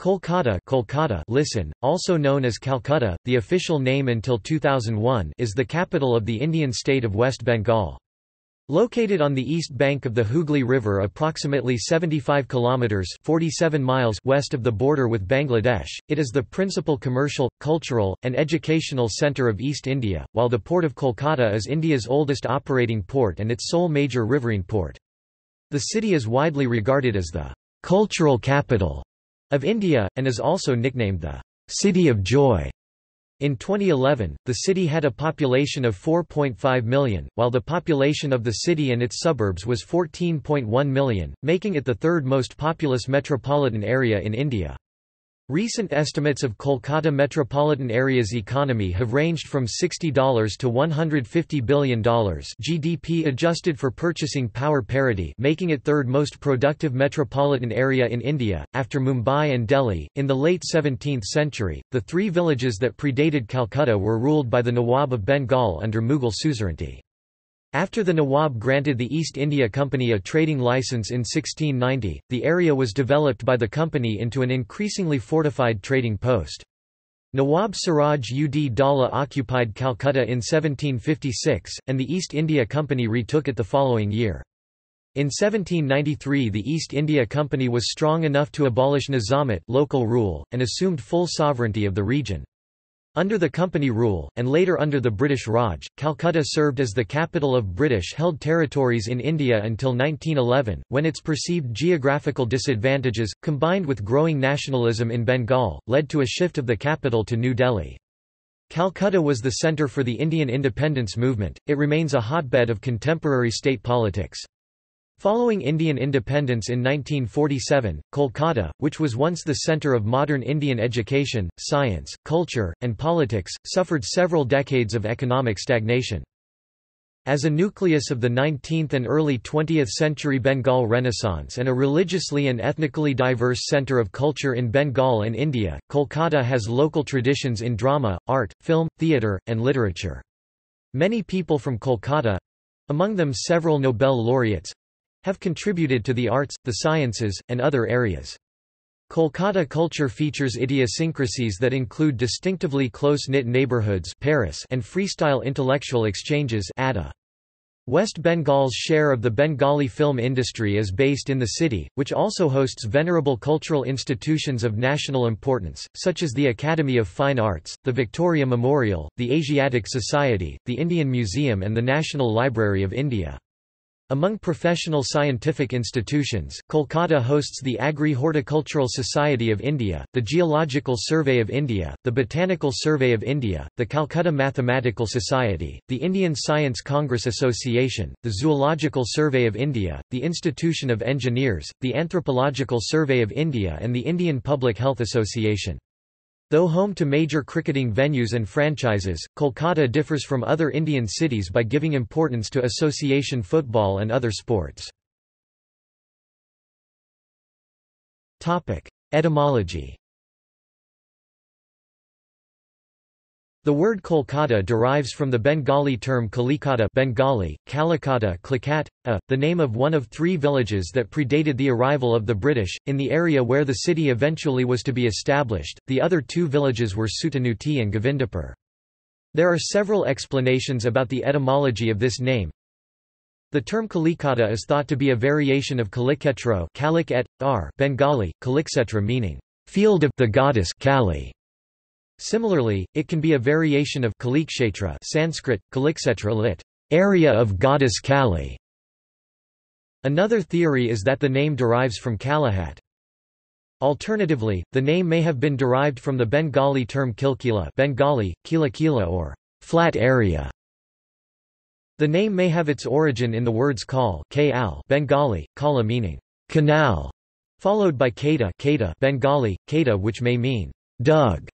Kolkata, Kolkata listen, also known as Calcutta, the official name until 2001 is the capital of the Indian state of West Bengal. Located on the east bank of the Hooghly River approximately 75 kilometers 47 miles west of the border with Bangladesh, it is the principal commercial, cultural, and educational centre of East India, while the port of Kolkata is India's oldest operating port and its sole major riverine port. The city is widely regarded as the cultural capital of India, and is also nicknamed the City of Joy. In 2011, the city had a population of 4.5 million, while the population of the city and its suburbs was 14.1 million, making it the third most populous metropolitan area in India. Recent estimates of Kolkata metropolitan area's economy have ranged from $60 to $150 billion GDP adjusted for purchasing power parity making it third most productive metropolitan area in India, after Mumbai and Delhi. In the late 17th century, the three villages that predated Calcutta were ruled by the Nawab of Bengal under Mughal suzerainty. After the Nawab granted the East India Company a trading license in 1690, the area was developed by the company into an increasingly fortified trading post. Nawab Siraj ud Daulah occupied Calcutta in 1756, and the East India Company retook it the following year. In 1793 the East India Company was strong enough to abolish Nizamat local rule, and assumed full sovereignty of the region. Under the company rule, and later under the British Raj, Calcutta served as the capital of British-held territories in India until 1911, when its perceived geographical disadvantages, combined with growing nationalism in Bengal, led to a shift of the capital to New Delhi. Calcutta was the centre for the Indian independence movement, it remains a hotbed of contemporary state politics. Following Indian independence in 1947, Kolkata, which was once the centre of modern Indian education, science, culture, and politics, suffered several decades of economic stagnation. As a nucleus of the 19th and early 20th century Bengal Renaissance and a religiously and ethnically diverse centre of culture in Bengal and India, Kolkata has local traditions in drama, art, film, theatre, and literature. Many people from Kolkata—among them several Nobel laureates, have contributed to the arts, the sciences, and other areas. Kolkata culture features idiosyncrasies that include distinctively close-knit neighborhoods paras and freestyle intellectual exchanges adda. West Bengal's share of the Bengali film industry is based in the city, which also hosts venerable cultural institutions of national importance, such as the Academy of Fine Arts, the Victoria Memorial, the Asiatic Society, the Indian Museum and the National Library of India. Among professional scientific institutions, Kolkata hosts the Agri-Horticultural Society of India, the Geological Survey of India, the Botanical Survey of India, the Calcutta Mathematical Society, the Indian Science Congress Association, the Zoological Survey of India, the Institution of Engineers, the Anthropological Survey of India and the Indian Public Health Association. Though home to major cricketing venues and franchises, Kolkata differs from other Indian cities by giving importance to association football and other sports. Etymology The word Kolkata derives from the Bengali term Kalikata Bengali, Kalikata Klikat, the name of one of three villages that predated the arrival of the British, in the area where the city eventually was to be established, the other two villages were Sutanuti and Govindapur. There are several explanations about the etymology of this name. The term Kalikata is thought to be a variation of Kaliketro Kalik et, r, Bengali, Kaliksetra meaning, field of the goddess Kali. Similarly, it can be a variation of Kalikshetra Sanskrit, Kaliksetra lit. area of goddess Kali. Another theory is that the name derives from Kalighat. Alternatively, the name may have been derived from the Bengali term Kilkila Bengali, Kilakila or flat area. The name may have its origin in the words kal Bengali, kala meaning canal, followed by kata Bengali, kata which may mean dug.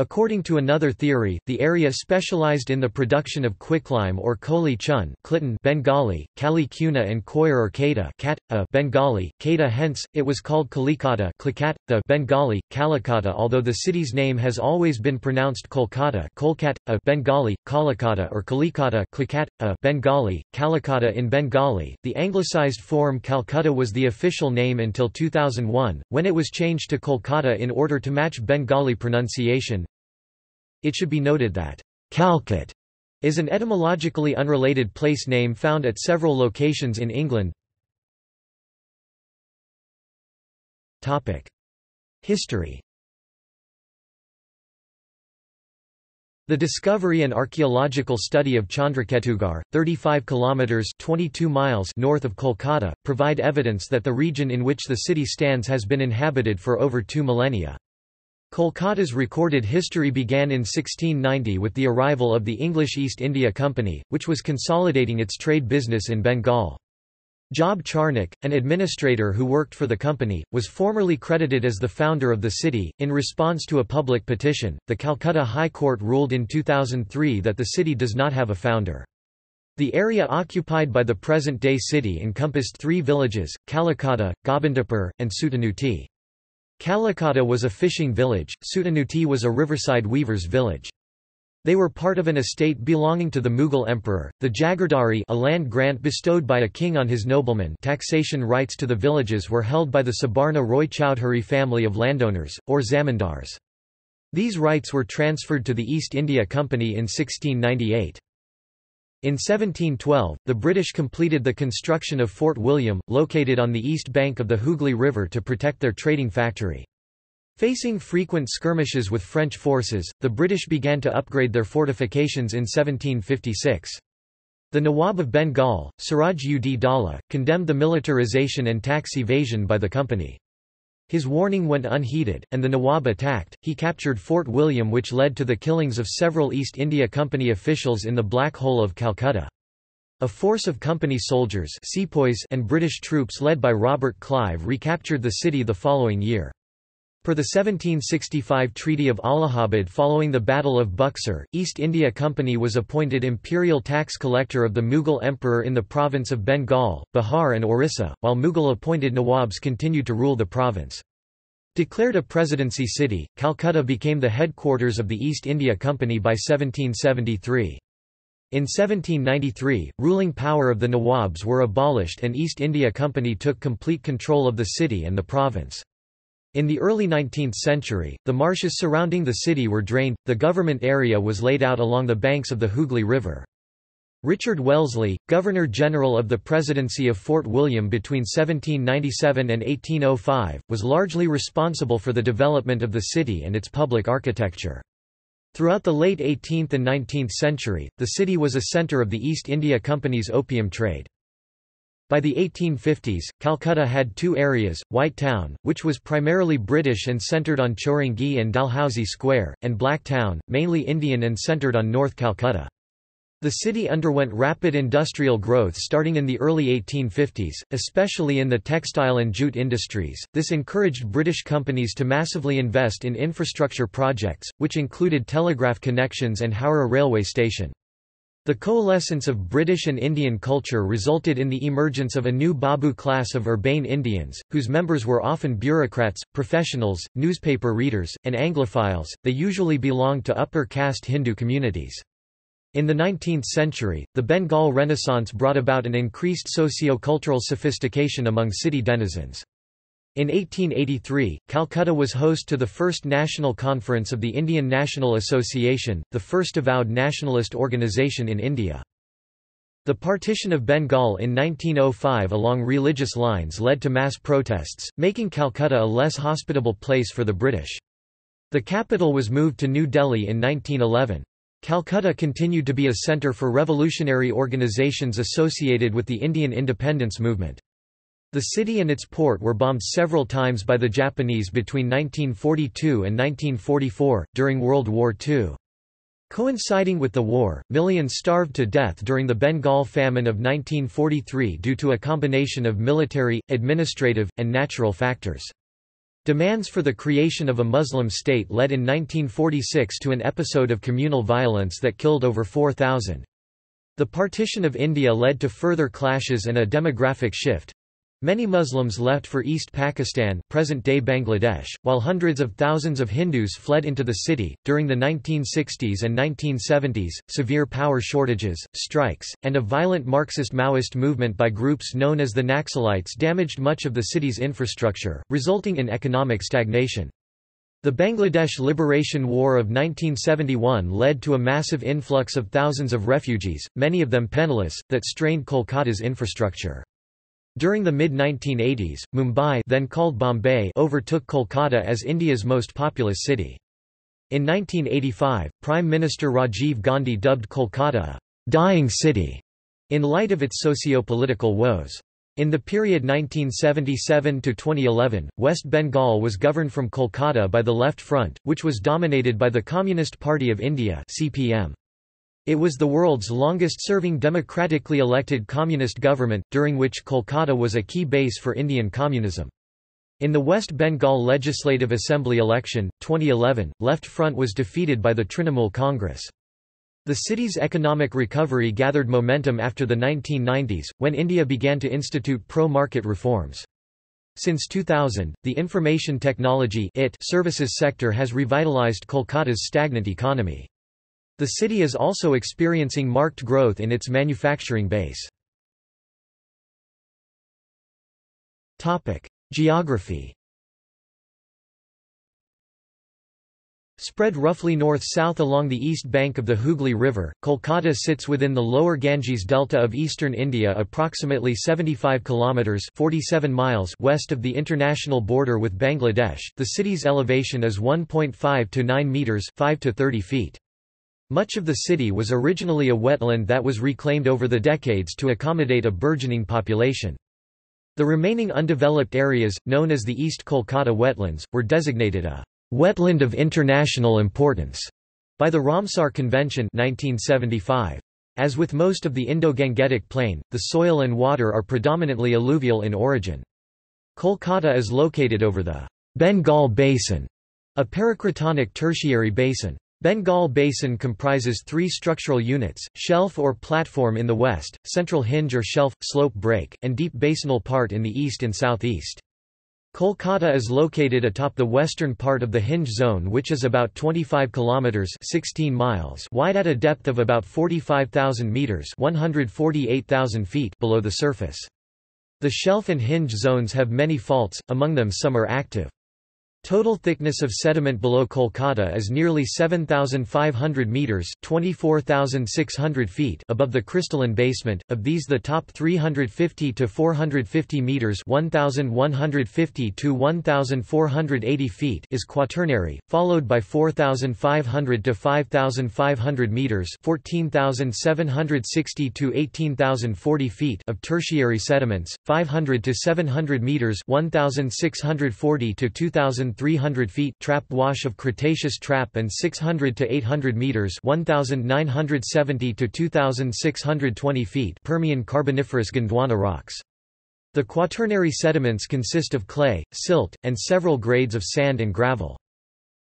According to another theory, the area specialized in the production of quicklime or koli chun Clinton Bengali, Kali Kuna and Koyer or Kata kat, a Bengali, Kata hence, it was called Kalikata Klikat, the Bengali, Kalikata although the city's name has always been pronounced Kolkata Kolkat, a Bengali, Kalikata or Kalikata Klikat, a Bengali, Kalikata in Bengali. The anglicized form Calcutta was the official name until 2001, when it was changed to Kolkata in order to match Bengali pronunciation. It should be noted that Calcut is an etymologically unrelated place name found at several locations in England. History The discovery and archaeological study of Chandraketugarh, 35 kilometers (22 miles) north of Kolkata, provide evidence that the region in which the city stands has been inhabited for over 2 millennia. Kolkata's recorded history began in 1690 with the arrival of the English East India Company, which was consolidating its trade business in Bengal. Job Charnock, an administrator who worked for the company, was formerly credited as the founder of the city. In response to a public petition, the Calcutta High Court ruled in 2003 that the city does not have a founder. The area occupied by the present-day city encompassed three villages, Kalikata, Gobindapur, and Sutanuti. Kalikata was a fishing village, Sutanuti was a riverside weaver's village. They were part of an estate belonging to the Mughal emperor, the Jagirdari a land grant bestowed by a king on his noblemen taxation rights to the villages were held by the Sabarna Roy Chowdhury family of landowners, or zamindars. These rights were transferred to the East India Company in 1698. In 1712, the British completed the construction of Fort William, located on the east bank of the Hooghly River to protect their trading factory. Facing frequent skirmishes with French forces, the British began to upgrade their fortifications in 1756. The Nawab of Bengal, Siraj ud Daulah, condemned the militarization and tax evasion by the company. His warning went unheeded, and the Nawab attacked. He captured Fort William, which led to the killings of several East India Company officials in the Black Hole of Calcutta. A force of company soldiers sepoys and British troops led by Robert Clive recaptured the city the following year. Per the 1765 Treaty of Allahabad following the Battle of Buxar, East India Company was appointed imperial tax collector of the Mughal emperor in the province of Bengal, Bihar and Orissa, while Mughal-appointed Nawabs continued to rule the province. Declared a presidency city, Calcutta became the headquarters of the East India Company by 1773. In 1793, ruling power of the Nawabs were abolished and East India Company took complete control of the city and the province. In the early 19th century, the marshes surrounding the city were drained, the government area was laid out along the banks of the Hooghly River. Richard Wellesley, Governor-General of the Presidency of Fort William between 1797 and 1805, was largely responsible for the development of the city and its public architecture. Throughout the late 18th and 19th century, the city was a centre of the East India Company's opium trade. By the 1850s, Calcutta had two areas, White Town, which was primarily British and centred on Chowringhee and Dalhousie Square, and Black Town, mainly Indian and centred on North Calcutta. The city underwent rapid industrial growth starting in the early 1850s, especially in the textile and jute industries. This encouraged British companies to massively invest in infrastructure projects, which included telegraph connections and Howrah railway station. The coalescence of British and Indian culture resulted in the emergence of a new Babu class of urbane Indians, whose members were often bureaucrats, professionals, newspaper readers, and Anglophiles. They usually belonged to upper caste Hindu communities. In the 19th century, the Bengal Renaissance brought about an increased socio-cultural sophistication among city denizens. In 1883, Calcutta was host to the first national conference of the Indian National Association, the first avowed nationalist organisation in India. The partition of Bengal in 1905 along religious lines led to mass protests, making Calcutta a less hospitable place for the British. The capital was moved to New Delhi in 1911. Calcutta continued to be a centre for revolutionary organisations associated with the Indian independence movement. The city and its port were bombed several times by the Japanese between 1942 and 1944, during World War II. Coinciding with the war, millions starved to death during the Bengal famine of 1943 due to a combination of military, administrative, and natural factors. Demands for the creation of a Muslim state led in 1946 to an episode of communal violence that killed over 4,000. The partition of India led to further clashes and a demographic shift. Many Muslims left for East Pakistan, present-day Bangladesh, while hundreds of thousands of Hindus fled into the city. During the 1960s and 1970s, severe power shortages, strikes, and a violent Marxist-Maoist movement by groups known as the Naxalites damaged much of the city's infrastructure, resulting in economic stagnation. The Bangladesh Liberation War of 1971 led to a massive influx of thousands of refugees, many of them penniless, that strained Kolkata's infrastructure. During the mid-1980s, Mumbai then called Bombay overtook Kolkata as India's most populous city. In 1985, Prime Minister Rajiv Gandhi dubbed Kolkata a «dying city» in light of its socio-political woes. In the period 1977 to 2011, West Bengal was governed from Kolkata by the Left Front, which was dominated by the Communist Party of India (CPM). It was the world's longest-serving democratically elected communist government, during which Kolkata was a key base for Indian communism. In the West Bengal Legislative Assembly election, 2011, Left Front was defeated by the Trinamool Congress. The city's economic recovery gathered momentum after the 1990s, when India began to institute pro-market reforms. Since 2000, the information technology services sector has revitalized Kolkata's stagnant economy. The city is also experiencing marked growth in its manufacturing base. Geography Spread roughly north-south along the east bank of the Hooghly River, Kolkata sits within the lower Ganges delta of eastern India approximately 75 kilometers 47 miles west of the international border with Bangladesh. The city's elevation is 1.5 to 9 meters 5 to 30 feet. Much of the city was originally a wetland that was reclaimed over the decades to accommodate a burgeoning population. The remaining undeveloped areas, known as the East Kolkata wetlands, were designated a «wetland of international importance» by the Ramsar Convention 1975. As with most of the Indo-Gangetic Plain, the soil and water are predominantly alluvial in origin. Kolkata is located over the Bengal Basin, a pericratonic tertiary basin. Bengal Basin comprises three structural units, shelf or platform in the west, central hinge or shelf, slope break, and deep basinal part in the east and southeast. Kolkata is located atop the western part of the hinge zone which is about 25 kilometers 16 miles wide at a depth of about 45,000 meters 148,000 feet below the surface. The shelf and hinge zones have many faults, among them some are active. Total thickness of sediment below Kolkata is nearly 7,500 meters (24,600 feet) above the crystalline basement. Of these, the top 350 to 450 meters (1,150 to 1,480 feet) is quaternary, followed by 4,500 to 5,500 meters (14,760 to 18,040 feet) of tertiary sediments, 500 to 700 meters (1,640 to 2,000 1,300 feet trap wash of Cretaceous trap and 600 to 800 meters (1,970 to 2,620 feet) Permian Carboniferous Gondwana rocks. The quaternary sediments consist of clay, silt, and several grades of sand and gravel.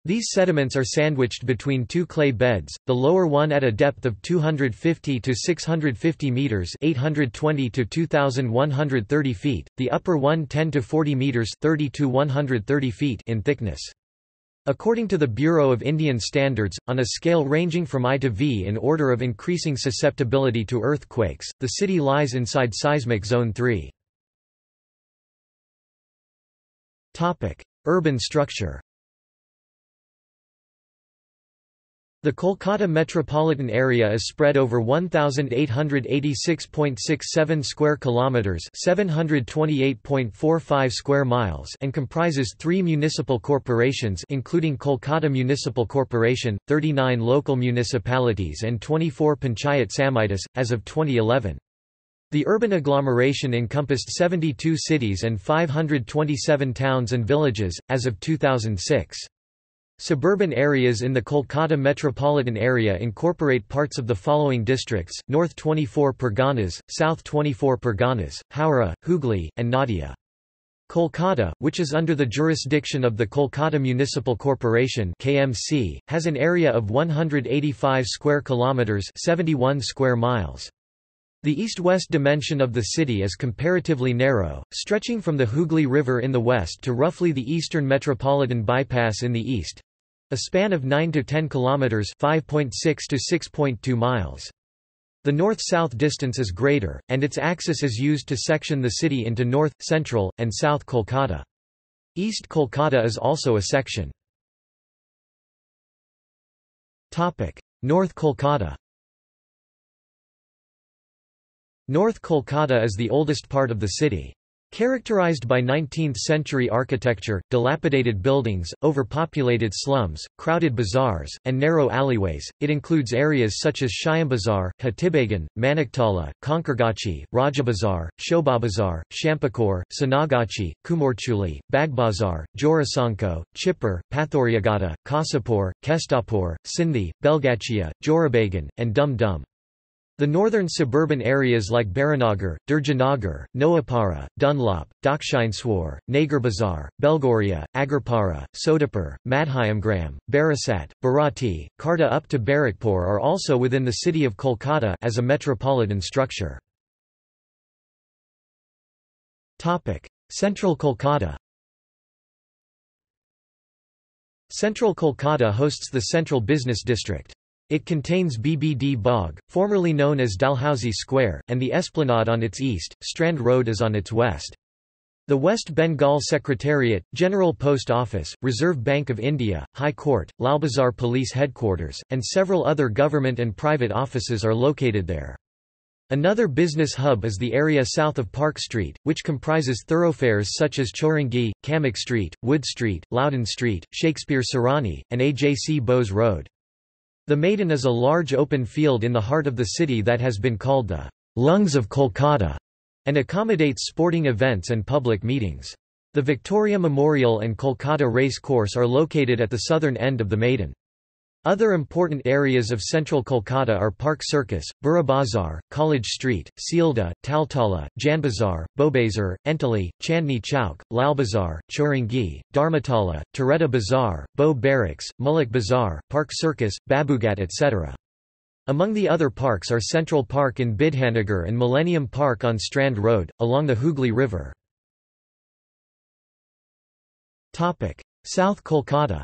These sediments are sandwiched between two clay beds, the lower one at a depth of 250 to 650 meters (820 to 2130 feet), the upper one 10 to 40 meters (30 to 130 feet) in thickness. According to the Bureau of Indian Standards, on a scale ranging from I to V in order of increasing susceptibility to earthquakes, the city lies inside seismic zone 3. Topic: Urban structure. The Kolkata metropolitan area is spread over 1886.67 square kilometers, 728.45 square miles, and comprises 3 municipal corporations including Kolkata Municipal Corporation, 39 local municipalities and 24 panchayat samitis as of 2011. The urban agglomeration encompassed 72 cities and 527 towns and villages as of 2006. Suburban areas in the Kolkata metropolitan area incorporate parts of the following districts, North 24 Parganas, South 24 Parganas, Howrah, Hooghly, and Nadia. Kolkata, which is under the jurisdiction of the Kolkata Municipal Corporation (KMC), has an area of 185 square kilometers (71 square miles). The east-west dimension of the city is comparatively narrow, stretching from the Hooghly River in the west to roughly the Eastern Metropolitan Bypass in the east, a span of 9 to 10 kilometers (5.6 to 6.2 miles). The north-south distance is greater, and its axis is used to section the city into North, Central, and South Kolkata. East Kolkata is also a section. North Kolkata North Kolkata is the oldest part of the city. Characterized by 19th-century architecture, dilapidated buildings, overpopulated slums, crowded bazaars, and narrow alleyways, it includes areas such as Shyambazar, Hatibagan, Maniktala, Kankurgachi, Rajabazar, Shobhabazar, Shyampukur, Sonagachi, Kumortuli, Bagbazar, Jorasanko, Chipper, Pathuriaghata, Kasipur, Kestapur, Sindhi, Belgachia, Jorabagan, and Dum Dum. The northern suburban areas like Baranagar, Durjanagar, Noapara, Dunlop, Dakshineswar, Nagar Belgoria, Agarpara, Sodepur, Madhyamgram, Barasat, Bharati, Karta up to Barrackpur are also within the city of Kolkata as a metropolitan structure. Central Kolkata Central Kolkata hosts the Central Business District. It contains BBD Bagh, formerly known as Dalhousie Square, and the Esplanade on its east, Strand Road is on its west. The West Bengal Secretariat, General Post Office, Reserve Bank of India, High Court, Lalbazar Police Headquarters, and several other government and private offices are located there. Another business hub is the area south of Park Street, which comprises thoroughfares such as Chowringhee, Camac Street, Wood Street, Loudon Street, Shakespeare Sarani, and AJC Bose Road. The Maidan is a large open field in the heart of the city that has been called the lungs of Kolkata and accommodates sporting events and public meetings. The Victoria Memorial and Kolkata Race Course are located at the southern end of the Maidan. Other important areas of central Kolkata are Park Circus, Burabazar, College Street, Sealdah, Taltala, Janbazar, Bowbazar, Entally, Chandni Chowk, Lalbazar, Chowringhee, Dharmatala, Tiretta Bazar, Bow Barracks, Mullik Bazar, Park Circus, Babughat etc. Among the other parks are Central Park in Bidhanagar and Millennium Park on Strand Road, along the Hooghly River. South Kolkata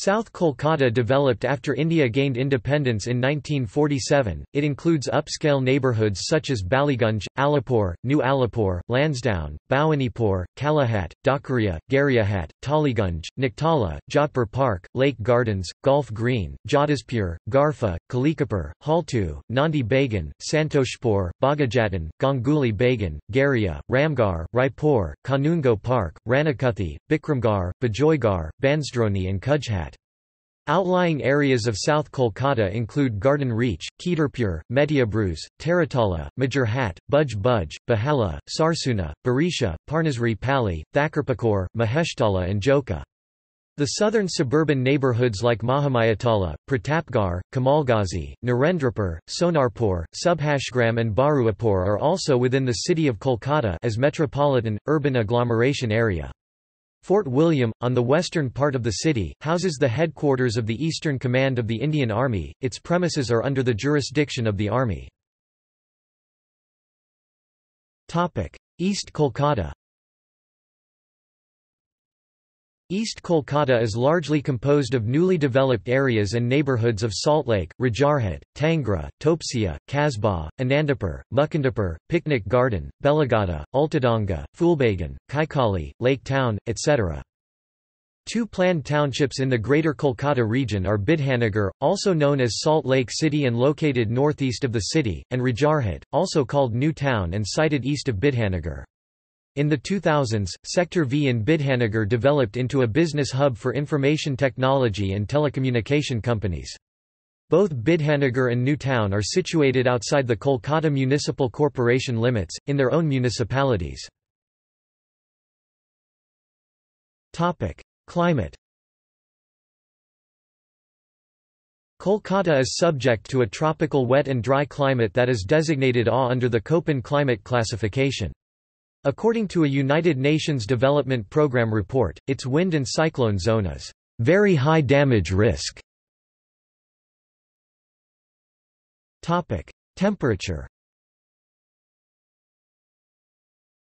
South Kolkata developed after India gained independence in 1947. It includes upscale neighbourhoods such as Ballygunge, Alipore, New Alipore, Lansdowne, Bhawanipur, Kalighat, Dhakuria, Gariahat, Tollygunge, Naktala, Jodhpur Park, Lake Gardens, Golf Green, Jadavpur, Garfa, Kalikapur, Haltu, Nandi Bagan, Santoshpur, Baghajatin, Ganguli Bagan, Garia, Ramgarh, Raipur, Kanungo Park, Ranikuthi, Bikramgarh, Bijoygarh, Bansdroni and Kujhat. Outlying areas of South Kolkata include Garden Reach, Keterpur, Metiabruz, Taratala, Majerhat, Budge Budge, Behala, Sarsuna, Barisha, Parnasri Pali, Thakurpukur, Maheshtala and Joka. The southern suburban neighbourhoods like Mahamayatala, Pratapgarh, Kamalgazi, Narendrapur, Sonarpur, Subhashgram and Baruipur are also within the city of Kolkata as metropolitan, urban agglomeration area. Fort William, on the western part of the city, houses the headquarters of the Eastern Command of the Indian Army, its premises are under the jurisdiction of the Army. East Kolkata East Kolkata is largely composed of newly developed areas and neighbourhoods of Salt Lake, Rajarhat, Tangra, Topsia, Kasbah, Anandapur, Mukundapur, Picnic Garden, Beleghata, Ultadanga, Fulbagan, Kaikali, Lake Town, etc. Two planned townships in the Greater Kolkata region are Bidhanagar, also known as Salt Lake City and located northeast of the city, and Rajarhat, also called New Town and sited east of Bidhanagar. In the 2000s, Sector V in Bidhanagar developed into a business hub for information technology and telecommunication companies. Both Bidhanagar and New Town are situated outside the Kolkata Municipal Corporation limits, in their own municipalities. Climate Kolkata is subject to a tropical wet and dry climate that is designated AW under the Köppen climate classification. According to a United Nations Development Programme report, its wind and cyclone zone is very high damage risk. Temperature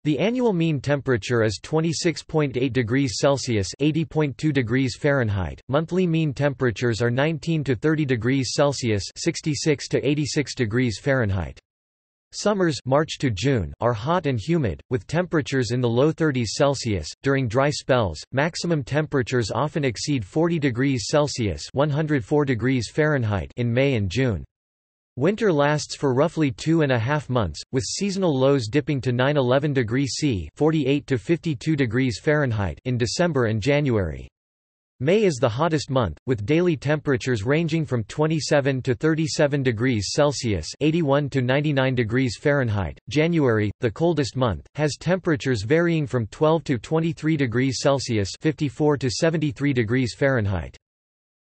The annual mean temperature is 26.8 degrees Celsius (80.2 degrees Fahrenheit). Monthly mean temperatures are 19 to 30 degrees Celsius (66 to 86 degrees Fahrenheit). Summers March to June are hot and humid, with temperatures in the low 30s Celsius. During dry spells, maximum temperatures often exceed 40 degrees Celsius (104 degrees Fahrenheit) in May and June. Winter lasts for roughly two and a half months, with seasonal lows dipping to 9–11 degrees C (48 to 52 degrees Fahrenheit) in December and January. May is the hottest month, with daily temperatures ranging from 27 to 37 degrees Celsius (81 to 99 degrees Fahrenheit). January, the coldest month, has temperatures varying from 12 to 23 degrees Celsius (54 to 73 degrees Fahrenheit).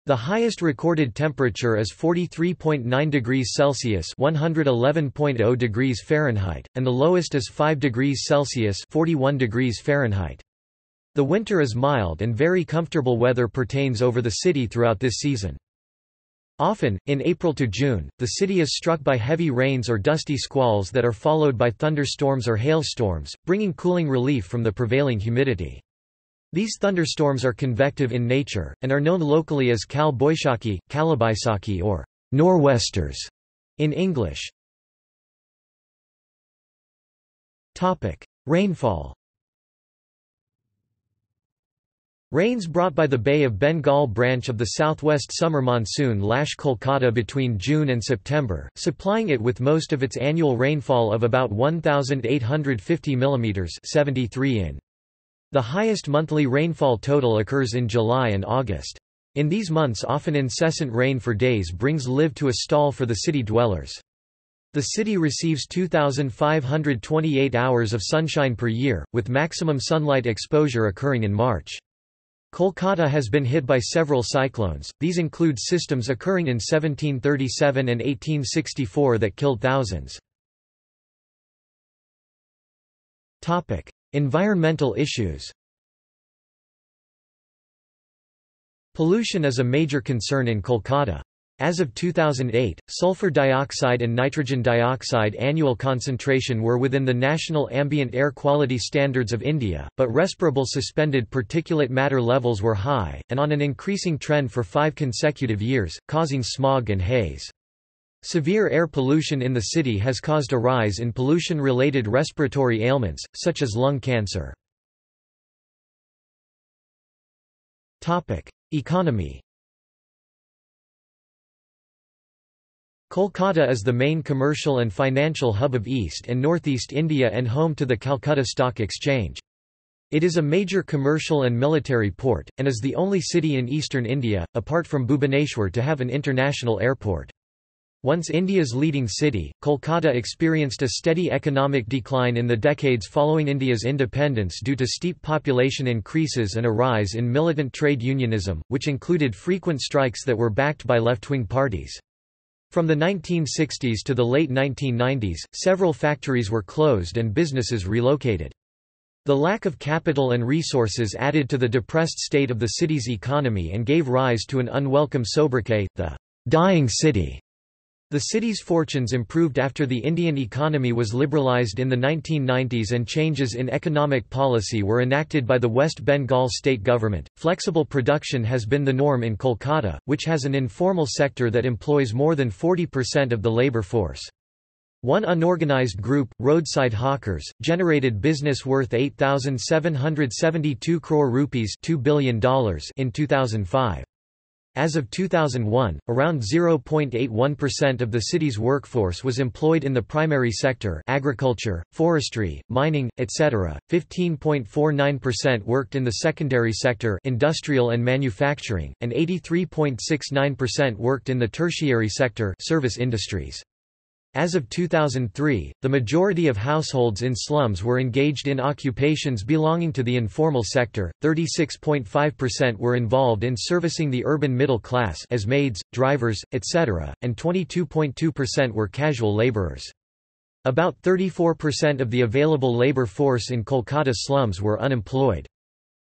The highest recorded temperature is 43.9 degrees Celsius (111.0 degrees Fahrenheit), and the lowest is 5 degrees Celsius (41 degrees Fahrenheit). The winter is mild and very comfortable weather pertains over the city throughout this season. Often, in April to June, the city is struck by heavy rains or dusty squalls that are followed by thunderstorms or hailstorms, bringing cooling relief from the prevailing humidity. These thunderstorms are convective in nature, and are known locally as Kal Boishaki, Kalabaisaki or nor'westers in English. Rainfall Rains brought by the Bay of Bengal branch of the southwest summer monsoon lash Kolkata between June and September, supplying it with most of its annual rainfall of about 1,850 mm 73 in. The highest monthly rainfall total occurs in July and August. In these months often incessant rain for days brings live to a stall for the city dwellers. The city receives 2,528 hours of sunshine per year, with maximum sunlight exposure occurring in March. Kolkata has been hit by several cyclones, these include systems occurring in 1737 and 1864 that killed thousands. Environmental issues Pollution is a major concern in Kolkata. As of 2008, sulfur dioxide and nitrogen dioxide annual concentration were within the National Ambient Air Quality Standards of India, but respirable suspended particulate matter levels were high, and on an increasing trend for five consecutive years, causing smog and haze. Severe air pollution in the city has caused a rise in pollution-related respiratory ailments, such as lung cancer. Economy Kolkata is the main commercial and financial hub of East and Northeast India and home to the Calcutta Stock Exchange. It is a major commercial and military port, and is the only city in eastern India, apart from Bhubaneswar to have an international airport. Once India's leading city, Kolkata experienced a steady economic decline in the decades following India's independence due to steep population increases and a rise in militant trade unionism, which included frequent strikes that were backed by left-wing parties. From the 1960s to the late 1990s, several factories were closed and businesses relocated. The lack of capital and resources added to the depressed state of the city's economy and gave rise to an unwelcome sobriquet, the dying city. The city's fortunes improved after the Indian economy was liberalised in the 1990s and changes in economic policy were enacted by the West Bengal state government. Flexible production has been the norm in Kolkata, which has an informal sector that employs more than 40% of the labour force. One unorganized group, Roadside Hawkers, generated business worth 8,772 crore rupees $2 billion in 2005. As of 2001, around 0.81% of the city's workforce was employed in the primary sector agriculture, forestry, mining, etc., 15.49% worked in the secondary sector industrial and manufacturing, and 83.69% worked in the tertiary sector service industries. As of 2003, the majority of households in slums were engaged in occupations belonging to the informal sector, 36.5% were involved in servicing the urban middle class as maids, drivers, etc., and 22.2% were casual laborers. About 34% of the available labor force in Kolkata slums were unemployed.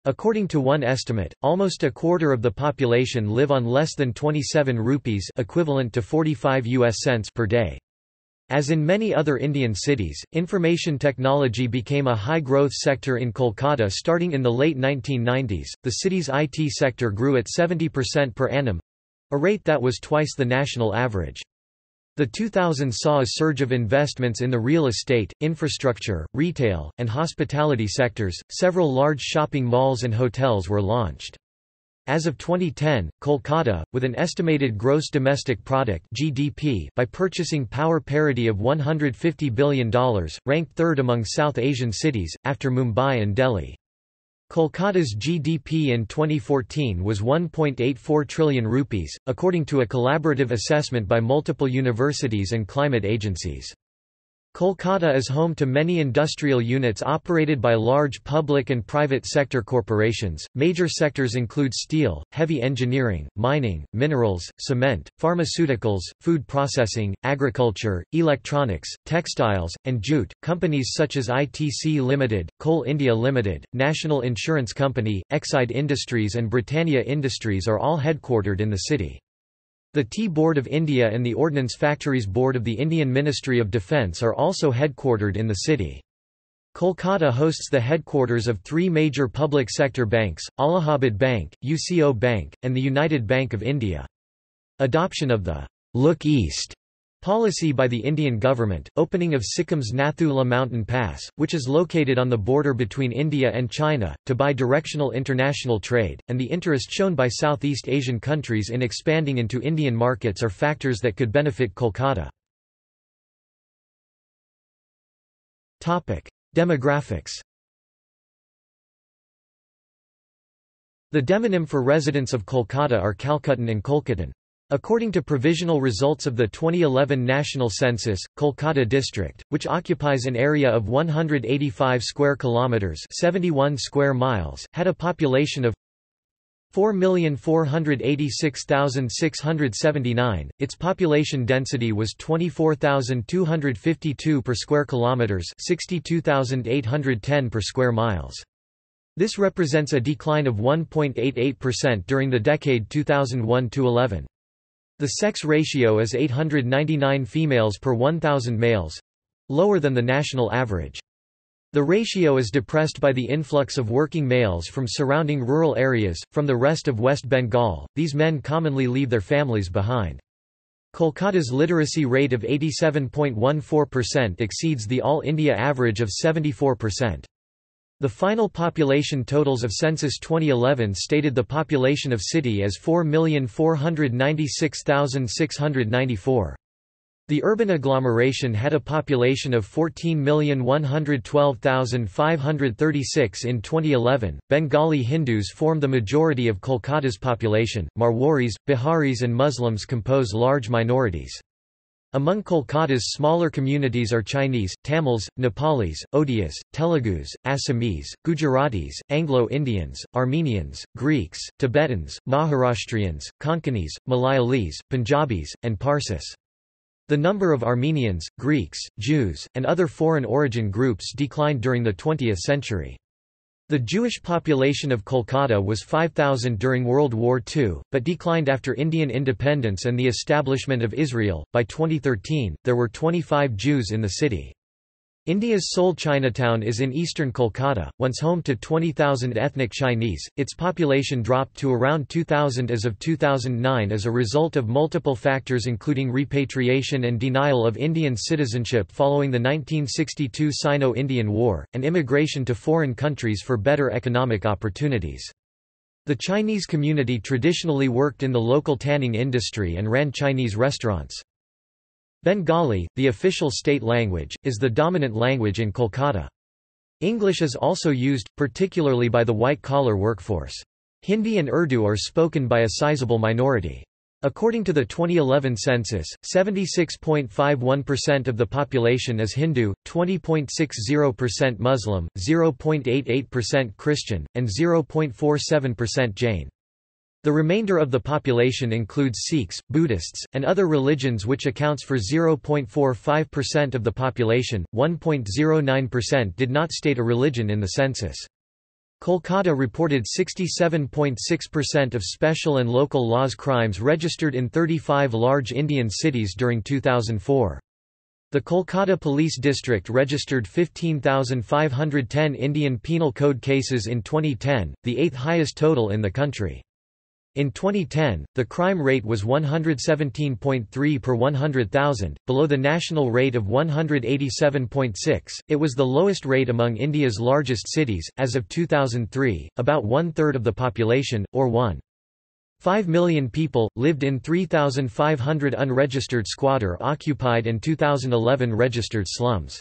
According to one estimate, almost a quarter of the population live on less than 27 rupees equivalent to 45 US cents per day. As in many other Indian cities, information technology became a high-growth sector in Kolkata starting in the late 1990s. The city's IT sector grew at 70% per annum, a rate that was twice the national average. The 2000s saw a surge of investments in the real estate, infrastructure, retail, and hospitality sectors. Several large shopping malls and hotels were launched. As of 2010, Kolkata, with an estimated gross domestic product (GDP) by purchasing power parity of $150 billion, ranked third among South Asian cities after Mumbai and Delhi. Kolkata's GDP in 2014 was 1.84 trillion rupees, according to a collaborative assessment by multiple universities and climate agencies. Kolkata is home to many industrial units operated by large public and private sector corporations. Major sectors include steel, heavy engineering, mining, minerals, cement, pharmaceuticals, food processing, agriculture, electronics, textiles, and jute. Companies such as ITC Limited, Coal India Limited, National Insurance Company, Exide Industries, and Britannia Industries are all headquartered in the city. The Tea Board of India and the Ordnance Factories Board of the Indian Ministry of Defence are also headquartered in the city. Kolkata hosts the headquarters of three major public sector banks, Allahabad Bank, UCO Bank, and the United Bank of India. Adoption of the Look East Policy by the Indian government, opening of Sikkim's Nathula mountain pass, which is located on the border between India and China, to bi-directional international trade, and the interest shown by Southeast Asian countries in expanding into Indian markets are factors that could benefit Kolkata. Demographics The demonym for residents of Kolkata are Calcuttan and Kolkatan. According to provisional results of the 2011 national census, Kolkata district, which occupies an area of 185 square kilometers, 71 square miles, had a population of 4,486,679. Its population density was 24,252 per square kilometers, 62,810 per square miles. This represents a decline of 1.88% during the decade 2001 to 11. The sex ratio is 899 females per 1,000 males—lower than the national average. The ratio is depressed by the influx of working males from surrounding rural areas, from the rest of West Bengal, these men commonly leave their families behind. Kolkata's literacy rate of 87.14% exceeds the All India average of 74%. The final population totals of Census 2011 stated the population of city as 4,496,694. The urban agglomeration had a population of 14,112,536 in 2011. Bengali Hindus form the majority of Kolkata's population, Marwaris, Biharis, and Muslims compose large minorities. Among Kolkata's smaller communities are Chinese, Tamils, Nepalis, Odias, Telugus, Assamese, Gujaratis, Anglo-Indians, Armenians, Greeks, Tibetans, Maharashtrians, Konkanis, Malayalis, Punjabis, and Parsis. The number of Armenians, Greeks, Jews, and other foreign origin groups declined during the 20th century. The Jewish population of Kolkata was 5,000 during World War II, but declined after Indian independence and the establishment of Israel. By 2013, there were 25 Jews in the city. India's sole Chinatown is in eastern Kolkata, once home to 20,000 ethnic Chinese. Its population dropped to around 2,000 as of 2009 as a result of multiple factors including repatriation and denial of Indian citizenship following the 1962 Sino-Indian War, and immigration to foreign countries for better economic opportunities. The Chinese community traditionally worked in the local tanning industry and ran Chinese restaurants. Bengali, the official state language, is the dominant language in Kolkata. English is also used, particularly by the white-collar workforce. Hindi and Urdu are spoken by a sizable minority. According to the 2011 census, 76.51% of the population is Hindu, 20.60% Muslim, 0.88% Christian, and 0.47% Jain. The remainder of the population includes Sikhs, Buddhists, and other religions which accounts for 0.45% of the population. 1.09% did not state a religion in the census. Kolkata reported 67.6% of special and local laws crimes registered in 35 large Indian cities during 2004. The Kolkata Police District registered 15,510 Indian Penal Code cases in 2010, the eighth highest total in the country. In 2010, the crime rate was 117.3 per 100,000, below the national rate of 187.6. It was the lowest rate among India's largest cities. As of 2003, about one third of the population, or 1.5 million people, lived in 3,500 unregistered squatter occupied and 2011 registered slums.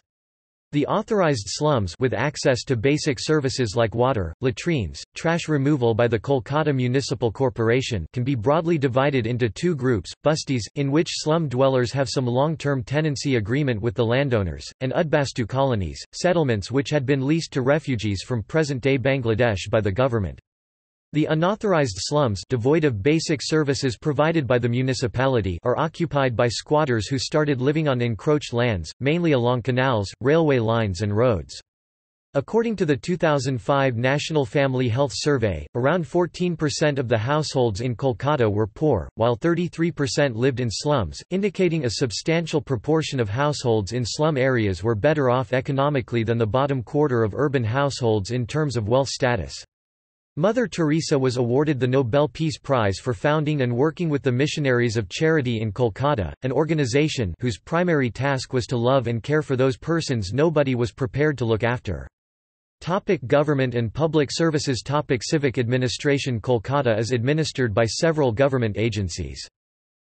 The authorized slums with access to basic services like water, latrines, trash removal by the Kolkata Municipal Corporation can be broadly divided into two groups, busties, in which slum dwellers have some long-term tenancy agreement with the landowners, and udbastu colonies, settlements which had been leased to refugees from present-day Bangladesh by the government. The unauthorized slums devoid of basic services provided by the municipality are occupied by squatters who started living on encroached lands, mainly along canals, railway lines and roads. According to the 2005 National Family Health Survey, around 14% of the households in Kolkata were poor, while 33% lived in slums, indicating a substantial proportion of households in slum areas were better off economically than the bottom quarter of urban households in terms of wealth status. Mother Teresa was awarded the Nobel Peace Prize for founding and working with the Missionaries of Charity in Kolkata, an organization whose primary task was to love and care for those persons nobody was prepared to look after. Topic government and public services Topic Civic administration Kolkata is administered by several government agencies.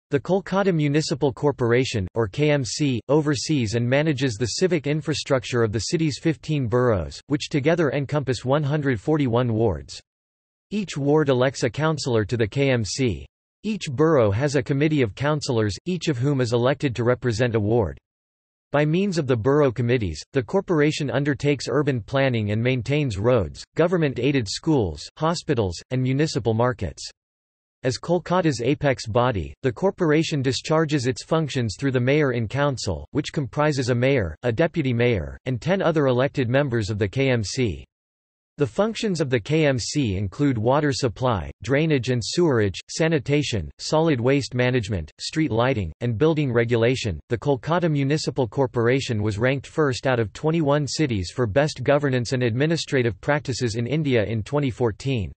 The Kolkata Municipal Corporation, or KMC, oversees and manages the civic infrastructure of the city's 15 boroughs, which together encompass 141 wards. Each ward elects a councillor to the KMC. Each borough has a committee of councillors, each of whom is elected to represent a ward. By means of the borough committees, the corporation undertakes urban planning and maintains roads, government-aided schools, hospitals, and municipal markets. As Kolkata's apex body, the corporation discharges its functions through the mayor-in-council, which comprises a mayor, a deputy mayor, and ten other elected members of the KMC. The functions of the KMC include water supply, drainage and sewerage, sanitation, solid waste management, street lighting, and building regulation. The Kolkata Municipal Corporation was ranked first out of 21 cities for best governance and administrative practices in India in 2014.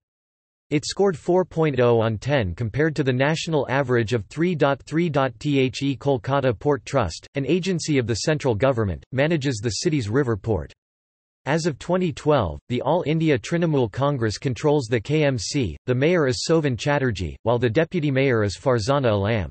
It scored 4.0 on 10 compared to the national average of 3.3. The Kolkata Port Trust, an agency of the central government, manages the city's river port. As of 2012, the All India Trinamool Congress controls the KMC, the mayor is Sovan Chatterjee, while the deputy mayor is Farzana Alam.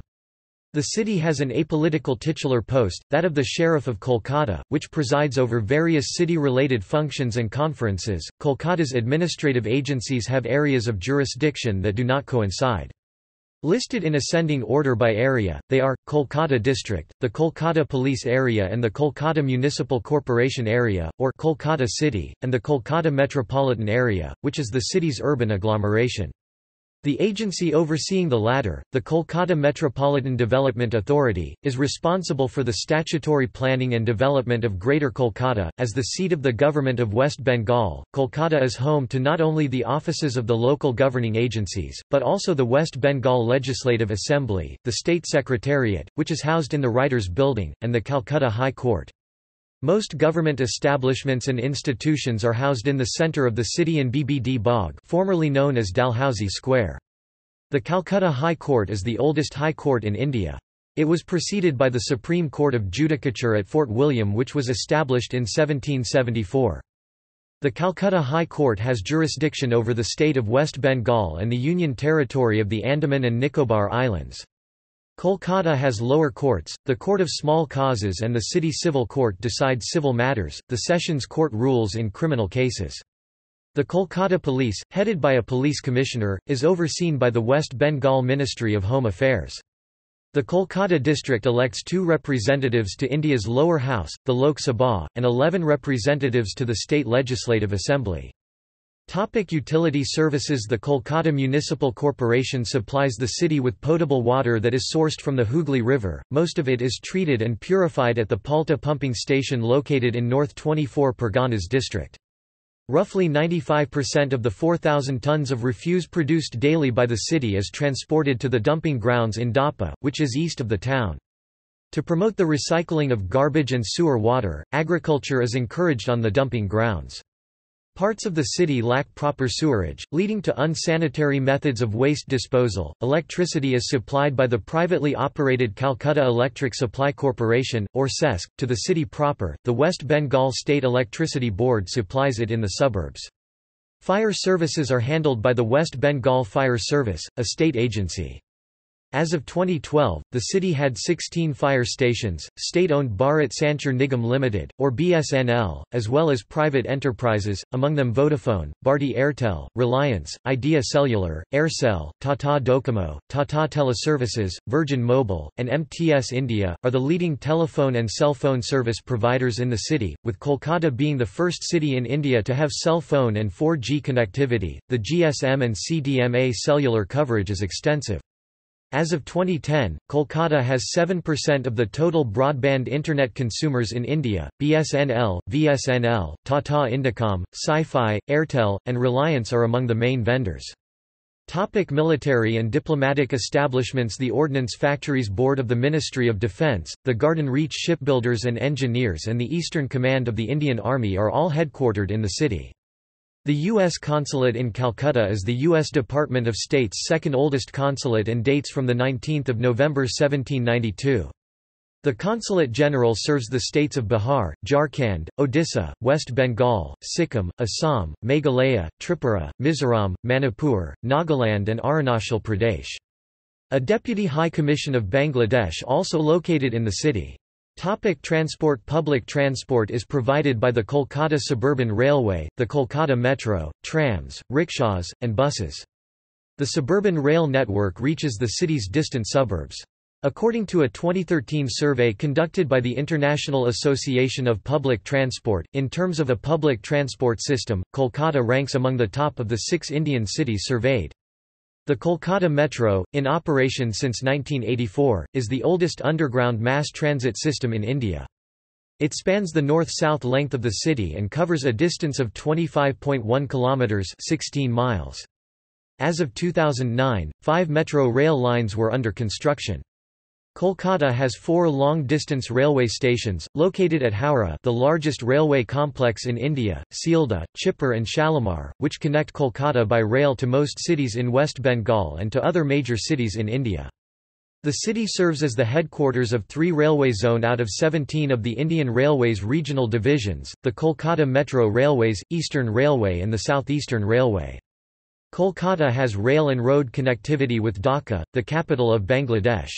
The city has an apolitical titular post, that of the Sheriff of Kolkata, which presides over various city-related functions and conferences. Kolkata's administrative agencies have areas of jurisdiction that do not coincide. Listed in ascending order by area, they are, Kolkata District, the Kolkata Police Area and the Kolkata Municipal Corporation Area, or Kolkata City, and the Kolkata Metropolitan Area, which is the city's urban agglomeration. The agency overseeing the latter, the Kolkata Metropolitan Development Authority, is responsible for the statutory planning and development of Greater Kolkata. As the seat of the Government of West Bengal, Kolkata is home to not only the offices of the local governing agencies, but also the West Bengal Legislative Assembly, the State Secretariat, which is housed in the Writers' Building, and the Calcutta High Court. Most government establishments and institutions are housed in the centre of the city in BBD Bagh formerly known as Dalhousie Square. The Calcutta High Court is the oldest high court in India. It was preceded by the Supreme Court of Judicature at Fort William which was established in 1774. The Calcutta High Court has jurisdiction over the state of West Bengal and the Union Territory of the Andaman and Nicobar Islands. Kolkata has lower courts, the Court of Small Causes and the City Civil Court decide civil matters, the Sessions Court rules in criminal cases. The Kolkata Police, headed by a police commissioner, is overseen by the West Bengal Ministry of Home Affairs. The Kolkata district elects two representatives to India's lower house, the Lok Sabha, and 11 representatives to the state legislative assembly. Topic utility services The Kolkata Municipal Corporation supplies the city with potable water that is sourced from the Hooghly River, most of it is treated and purified at the Palta pumping station located in North 24 Parganas district. Roughly 95% of the 4,000 tons of refuse produced daily by the city is transported to the dumping grounds in Dhapa, which is east of the town. To promote the recycling of garbage and sewer water, agriculture is encouraged on the dumping grounds. Parts of the city lack proper sewerage, leading to unsanitary methods of waste disposal. Electricity is supplied by the privately operated Calcutta Electric Supply Corporation, or CESC, to the city proper. The West Bengal State Electricity Board supplies it in the suburbs. Fire services are handled by the West Bengal Fire Service, a state agency. As of 2012, the city had 16 fire stations, state-owned Bharat Sanchar Nigam Limited, or BSNL, as well as private enterprises, among them Vodafone, Bharti Airtel, Reliance, Idea Cellular, Aircel, Tata Docomo, Tata Teleservices, Virgin Mobile, and MTS India, are the leading telephone and cell phone service providers in the city, with Kolkata being the first city in India to have cell phone and 4G connectivity. The GSM and CDMA cellular coverage is extensive. As of 2010, Kolkata has 7% of the total broadband Internet consumers in India. BSNL, VSNL, Tata Indicom, Sify, Airtel, and Reliance are among the main vendors. Topic military and diplomatic establishments The Ordnance Factories Board of the Ministry of Defence, the Garden Reach Shipbuilders and Engineers and the Eastern Command of the Indian Army are all headquartered in the city. The U.S. consulate in Calcutta is the U.S. Department of State's second oldest consulate and dates from 19 November 1792. The Consulate General serves the states of Bihar, Jharkhand, Odisha, West Bengal, Sikkim, Assam, Meghalaya, Tripura, Mizoram, Manipur, Nagaland and Arunachal Pradesh. A Deputy High Commission of Bangladesh also located in the city. Topic transport Public transport is provided by the Kolkata Suburban Railway, the Kolkata Metro, trams, rickshaws, and buses. The suburban rail network reaches the city's distant suburbs. According to a 2013 survey conducted by the International Association of Public Transport, in terms of a public transport system, Kolkata ranks among the top of the six Indian cities surveyed. The Kolkata Metro, in operation since 1984, is the oldest underground mass transit system in India. It spans the north-south length of the city and covers a distance of 25.1 kilometers, 16 miles. As of 2009, 5 metro rail lines were under construction. Kolkata has four long-distance railway stations, located at Howrah the largest railway complex in India, Sealdah, Chitpur and Shalimar, which connect Kolkata by rail to most cities in West Bengal and to other major cities in India. The city serves as the headquarters of three railway zone out of 17 of the Indian Railways regional divisions, the Kolkata Metro Railways, Eastern Railway and the Southeastern Railway. Kolkata has rail and road connectivity with Dhaka, the capital of Bangladesh.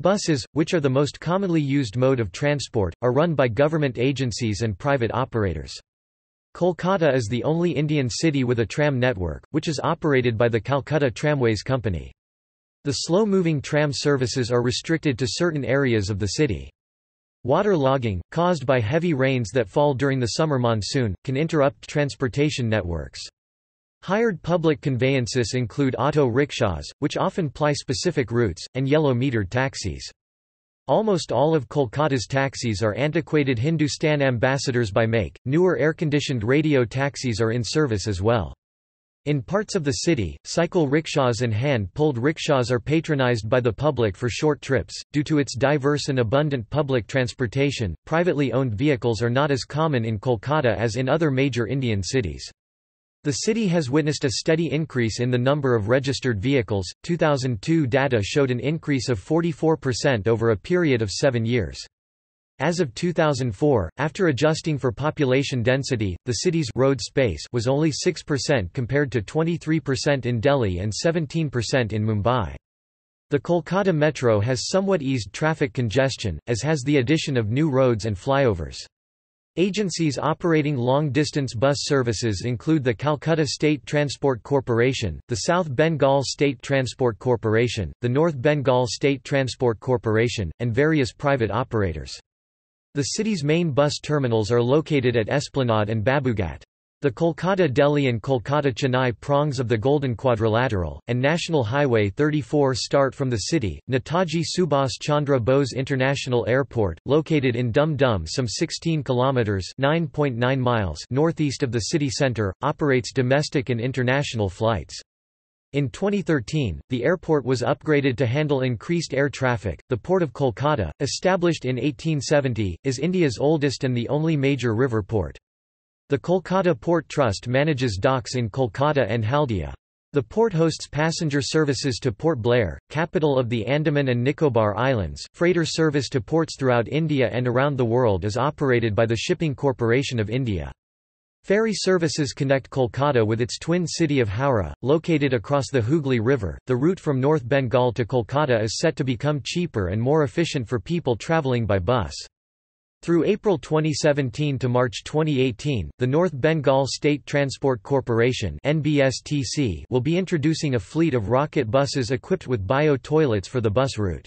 Buses, which are the most commonly used mode of transport, are run by government agencies and private operators. Kolkata is the only Indian city with a tram network, which is operated by the Calcutta Tramways Company. The slow-moving tram services are restricted to certain areas of the city. Water logging, caused by heavy rains that fall during the summer monsoon, can interrupt transportation networks. Hired public conveyances include auto rickshaws, which often ply specific routes, and yellow-metered taxis. Almost all of Kolkata's taxis are antiquated Hindustan ambassadors by make, newer air-conditioned radio taxis are in service as well. In parts of the city, cycle rickshaws and hand-pulled rickshaws are patronized by the public for short trips. Due to its diverse and abundant public transportation, privately owned vehicles are not as common in Kolkata as in other major Indian cities. The city has witnessed a steady increase in the number of registered vehicles. 2002 data showed an increase of 44% over a period of seven years. As of 2004, after adjusting for population density, the city's road space was only 6% compared to 23% in Delhi and 17% in Mumbai. The Kolkata Metro has somewhat eased traffic congestion, as has the addition of new roads and flyovers. Agencies operating long-distance bus services include the Calcutta State Transport Corporation, the South Bengal State Transport Corporation, the North Bengal State Transport Corporation, and various private operators. The city's main bus terminals are located at Esplanade and Babughat. The Kolkata-Delhi and Kolkata-Chennai prongs of the Golden Quadrilateral, and National Highway 34 start from the city. Netaji Subhas Chandra Bose International Airport, located in Dum Dum some 16 kilometers (9.9 miles) northeast of the city center, operates domestic and international flights. In 2013, the airport was upgraded to handle increased air traffic. The Port of Kolkata, established in 1870, is India's oldest and the only major river port. The Kolkata Port Trust manages docks in Kolkata and Haldia. The port hosts passenger services to Port Blair, capital of the Andaman and Nicobar Islands. Freighter service to ports throughout India and around the world is operated by the Shipping Corporation of India. Ferry services connect Kolkata with its twin city of Howrah, located across the Hooghly River. The route from North Bengal to Kolkata is set to become cheaper and more efficient for people travelling by bus. Through April 2017 to March 2018, the North Bengal State Transport Corporation (NBSTC) will be introducing a fleet of rocket buses equipped with bio-toilets for the bus route.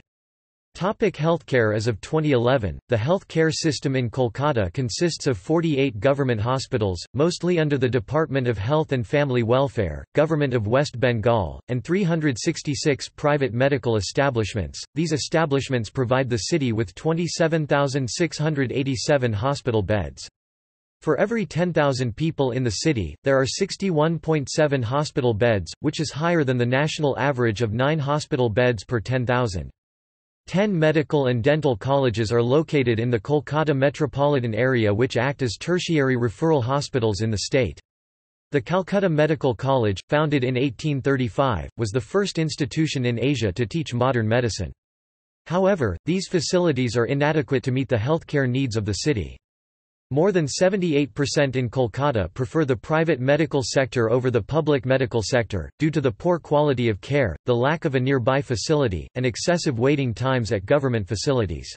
Topic healthcare As of 2011, the health care system in Kolkata consists of 48 government hospitals, mostly under the Department of Health and Family Welfare, Government of West Bengal, and 366 private medical establishments. These establishments provide the city with 27,687 hospital beds. For every 10,000 people in the city, there are 61.7 hospital beds, which is higher than the national average of 9 hospital beds per 10,000. Ten medical and dental colleges are located in the Kolkata metropolitan area which act as tertiary referral hospitals in the state. The Calcutta Medical College, founded in 1835, was the first institution in Asia to teach modern medicine. However, these facilities are inadequate to meet the healthcare needs of the city. More than 78% in Kolkata prefer the private medical sector over the public medical sector, due to the poor quality of care, the lack of a nearby facility, and excessive waiting times at government facilities.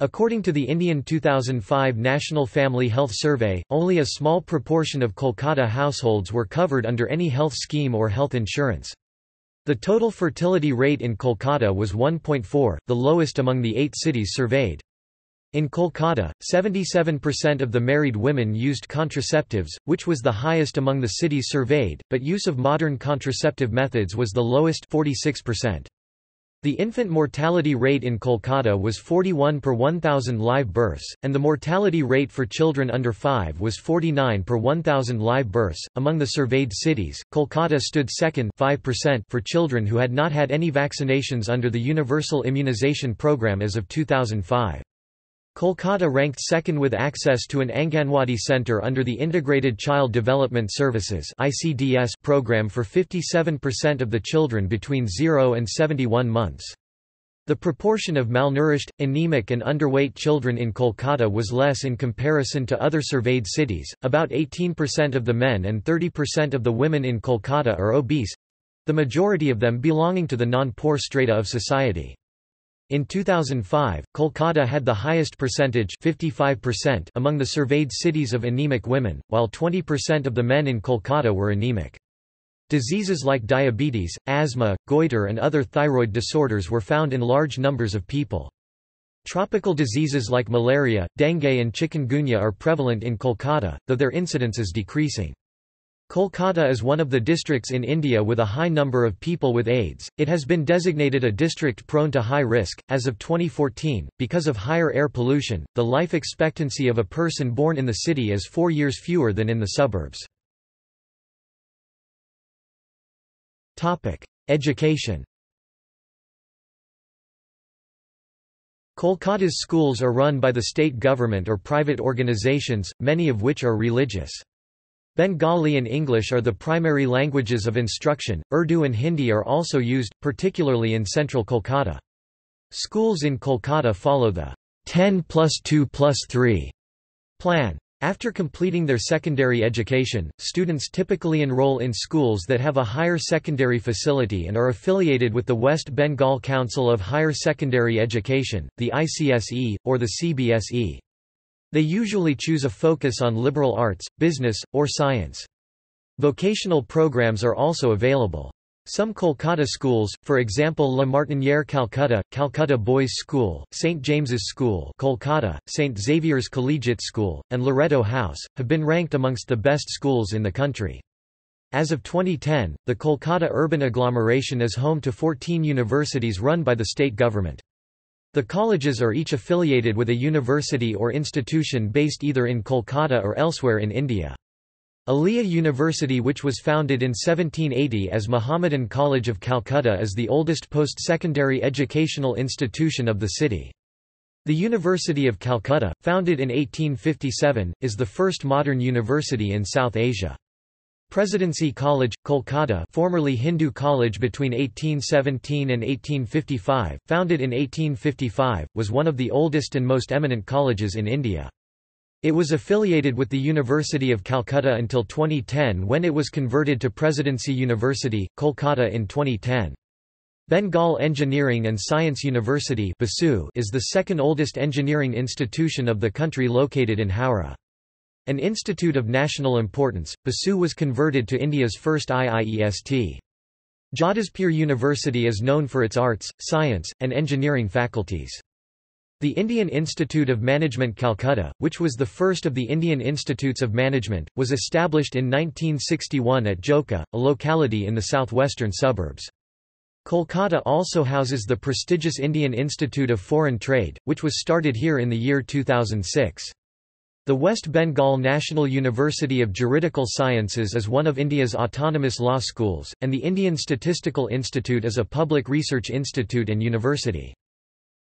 According to the Indian 2005 National Family Health Survey, only a small proportion of Kolkata households were covered under any health scheme or health insurance. The total fertility rate in Kolkata was 1.4, the lowest among the eight cities surveyed. In Kolkata, 77% of the married women used contraceptives, which was the highest among the cities surveyed, but use of modern contraceptive methods was the lowest 46%. The infant mortality rate in Kolkata was 41 per 1,000 live births, and the mortality rate for children under 5 was 49 per 1,000 live births. Among the surveyed cities, Kolkata stood second 5% for children who had not had any vaccinations under the Universal Immunization Program as of 2005. Kolkata ranked second with access to an Anganwadi center under the Integrated Child Development Services (ICDS) program for 57% of the children between 0 and 71 months. The proportion of malnourished, anemic and underweight children in Kolkata was less in comparison to other surveyed cities, about 18% of the men and 30% of the women in Kolkata are obese—the majority of them belonging to the non-poor strata of society. In 2005, Kolkata had the highest percentage 55% among the surveyed cities of anemic women, while 20% of the men in Kolkata were anemic. Diseases like diabetes, asthma, goiter and other thyroid disorders were found in large numbers of people. Tropical diseases like malaria, dengue and chikungunya are prevalent in Kolkata, though their incidence is decreasing. Kolkata is one of the districts in India with a high number of people with AIDS. It has been designated a district prone to high risk. As of 2014, because of higher air pollution, the life expectancy of a person born in the city is four years fewer than in the suburbs. Education Kolkata's schools are run by the state government or private organizations, many of which are religious. Bengali and English are the primary languages of instruction, Urdu and Hindi are also used, particularly in central Kolkata. Schools in Kolkata follow the 10 plus 2 plus 3 plan. After completing their secondary education, students typically enroll in schools that have a higher secondary facility and are affiliated with the West Bengal Council of Higher Secondary Education, the ICSE, or the CBSE. They usually choose a focus on liberal arts, business, or science. Vocational programs are also available. Some Kolkata schools, for example La Martiniere Calcutta, Calcutta Boys' School, St James's School Kolkata, St Xavier's Collegiate School, and Loreto House, have been ranked amongst the best schools in the country. As of 2010, the Kolkata urban agglomeration is home to 14 universities run by the state government. The colleges are each affiliated with a university or institution based either in Kolkata or elsewhere in India. Aliah University which was founded in 1780 as Mohammedan College of Calcutta is the oldest post-secondary educational institution of the city. The University of Calcutta, founded in 1857, is the first modern university in South Asia. Presidency College, Kolkata formerly Hindu College between 1817 and 1855, founded in 1855, was one of the oldest and most eminent colleges in India. It was affiliated with the University of Calcutta until 2010 when it was converted to Presidency University, Kolkata in 2010. Bengal Engineering and Science University is the second oldest engineering institution of the country located in Howrah. An institute of national importance, BESU was converted to India's first IIEST. Jadavpur University is known for its arts, science, and engineering faculties. The Indian Institute of Management Calcutta, which was the first of the Indian Institutes of Management, was established in 1961 at Joka, a locality in the southwestern suburbs. Kolkata also houses the prestigious Indian Institute of Foreign Trade, which was started here in the year 2006. The West Bengal National University of Juridical Sciences is one of India's autonomous law schools, and the Indian Statistical Institute is a public research institute and university.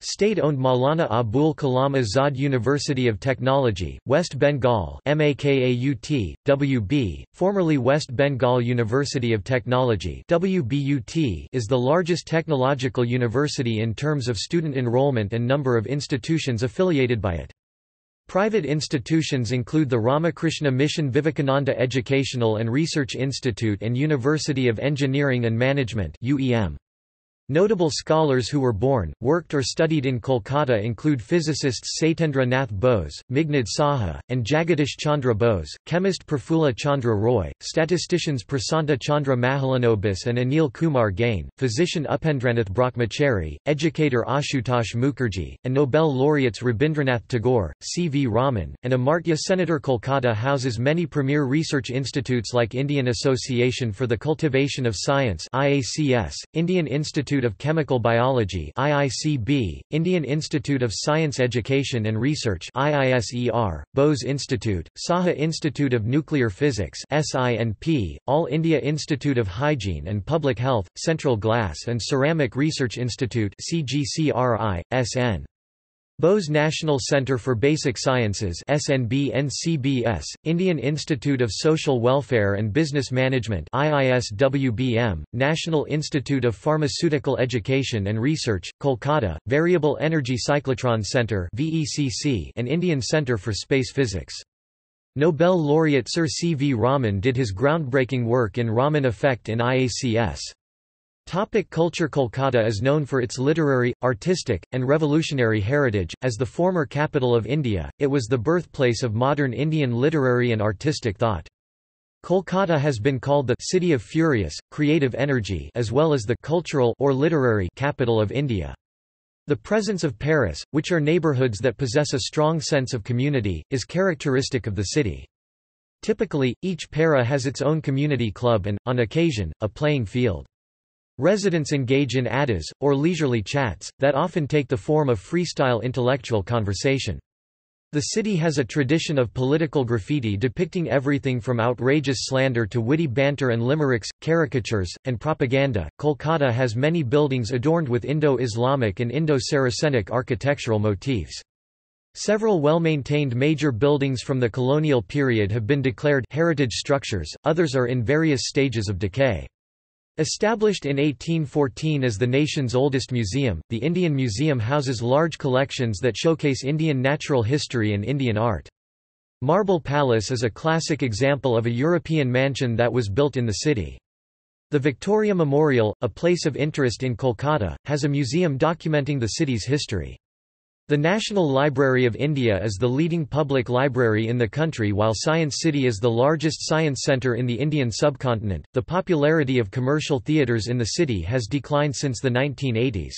State-owned Maulana Abul Kalam Azad University of Technology, West Bengal MAKAUT, WB, formerly West Bengal University of Technology WBUT is the largest technological university in terms of student enrollment and number of institutions affiliated by it. Private institutions include the Ramakrishna Mission Vivekananda Educational and Research Institute and University of Engineering and Management UEM. Notable scholars who were born, worked or studied in Kolkata include physicists Satyendra Nath Bose, Meghnad Saha, and Jagadish Chandra Bose, chemist Prafulla Chandra Roy, statisticians Prasanta Chandra Mahalanobis and Anil Kumar Gain, physician Upendranath Brahmachari, educator Ashutosh Mukherjee, and Nobel laureates Rabindranath Tagore, C. V. Raman, and Amartya Senator Kolkata houses many premier research institutes like Indian Association for the Cultivation of Science IACS, Indian Institute Institute of Chemical Biology IICB, Indian Institute of Science Education and Research IISER, Bose Institute, Saha Institute of Nuclear Physics SINP, All India Institute of Hygiene and Public Health, Central Glass and Ceramic Research Institute CGCRI, SN. Bose National Centre for Basic Sciences SNB-NCBS, Indian Institute of Social Welfare and Business Management IISWBM, National Institute of Pharmaceutical Education and Research, Kolkata, Variable Energy Cyclotron Centre VECC, and Indian Centre for Space Physics. Nobel laureate Sir C. V. Raman did his groundbreaking work in Raman effect in IACS. Topic culture Kolkata is known for its literary, artistic, and revolutionary heritage. As the former capital of India, it was the birthplace of modern Indian literary and artistic thought. Kolkata has been called the city of furious, creative energy as well as the cultural or literary capital of India. The presence of paras, which are neighbourhoods that possess a strong sense of community, is characteristic of the city. Typically, each para has its own community club and, on occasion, a playing field. Residents engage in addas, or leisurely chats, that often take the form of freestyle intellectual conversation. The city has a tradition of political graffiti depicting everything from outrageous slander to witty banter and limericks, caricatures, and propaganda. Kolkata has many buildings adorned with Indo-Islamic and Indo-Saracenic architectural motifs. Several well-maintained major buildings from the colonial period have been declared heritage structures, others are in various stages of decay. Established in 1814 as the nation's oldest museum, the Indian Museum houses large collections that showcase Indian natural history and Indian art. Marble Palace is a classic example of a European mansion that was built in the city. The Victoria Memorial, a place of interest in Kolkata, has a museum documenting the city's history. The National Library of India is the leading public library in the country while Science City is the largest science centre in the Indian subcontinent. The popularity of commercial theatres in the city has declined since the 1980s.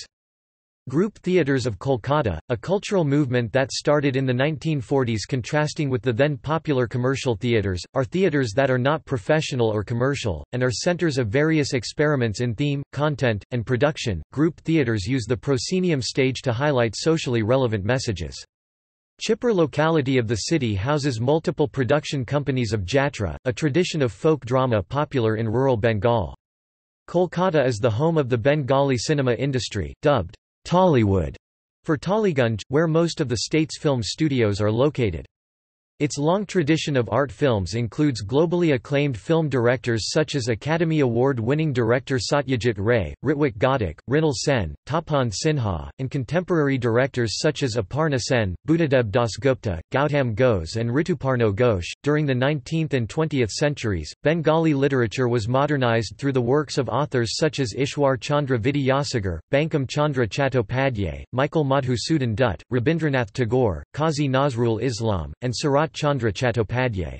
Group Theatres of Kolkata, a cultural movement that started in the 1940s contrasting with the then popular commercial theatres, are theatres that are not professional or commercial, and are centres of various experiments in theme, content, and production. Group theatres use the proscenium stage to highlight socially relevant messages. Chitpur locality of the city houses multiple production companies of Jatra, a tradition of folk drama popular in rural Bengal. Kolkata is the home of the Bengali cinema industry, dubbed Tollywood for Tollygunj, where most of the state's film studios are located. Its long tradition of art films includes globally acclaimed film directors such as Academy Award-winning director Satyajit Ray, Ritwik Ghatak, Mrinal Sen, Tapan Sinha, and contemporary directors such as Aparna Sen, Buddhadeb Dasgupta, Gautam Ghose and Rituparno Ghosh. During the 19th and 20th centuries, Bengali literature was modernized through the works of authors such as Ishwar Chandra Vidyasagar, Bankim Chandra Chattopadhyay, Michael Madhusudan Dutt, Rabindranath Tagore, Qazi Nazrul Islam, and Chandra Chattopadhyay.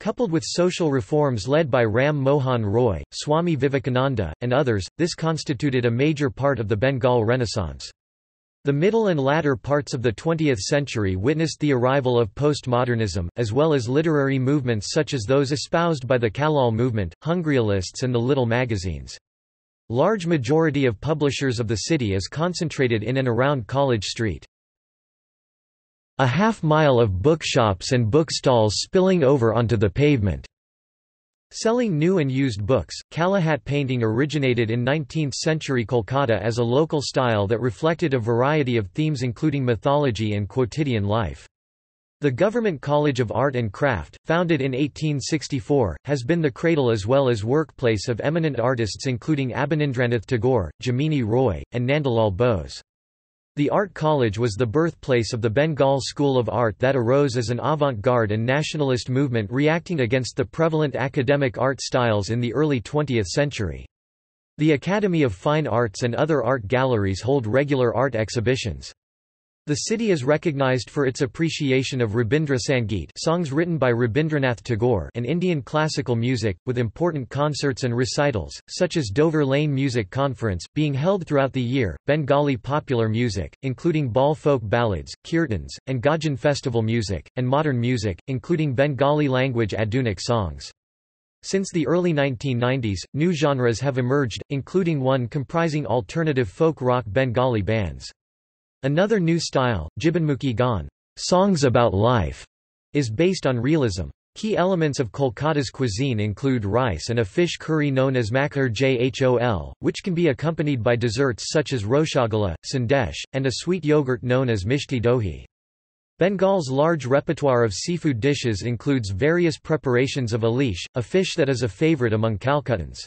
Coupled with social reforms led by Ram Mohan Roy, Swami Vivekananda, and others, this constituted a major part of the Bengal Renaissance. The middle and latter parts of the 20th century witnessed the arrival of postmodernism, as well as literary movements such as those espoused by the Kallol movement, Hungryalists and the Little magazines. Large majority of publishers of the city is concentrated in and around College Street. A half-mile of bookshops and bookstalls spilling over onto the pavement. Selling new and used books, Kalighat painting originated in 19th-century Kolkata as a local style that reflected a variety of themes including mythology and quotidian life. The Government College of Art and Craft, founded in 1864, has been the cradle as well as workplace of eminent artists including Abanindranath Tagore, Jamini Roy, and Nandalal Bose. The Art College was the birthplace of the Bengal School of Art that arose as an avant-garde and nationalist movement reacting against the prevalent academic art styles in the early 20th century. The Academy of Fine Arts and other art galleries hold regular art exhibitions. The city is recognized for its appreciation of Rabindra Sangeet songs written by Rabindranath Tagore and Indian classical music, with important concerts and recitals, such as Dover Lane Music Conference, being held throughout the year, Bengali popular music, including Baul folk ballads, kirtans, and Gajan festival music, and modern music, including Bengali language Adhunik songs. Since the early 1990s, new genres have emerged, including one comprising alternative folk rock Bengali bands. Another new style, Jibanmukhi Gan songs about life", is based on realism. Key elements of Kolkata's cuisine include rice and a fish curry known as macher jhol, which can be accompanied by desserts such as rosogolla, sandesh, and a sweet yogurt known as mishti doi. Bengal's large repertoire of seafood dishes includes various preparations of ilish, a fish that is a favorite among Calcuttans.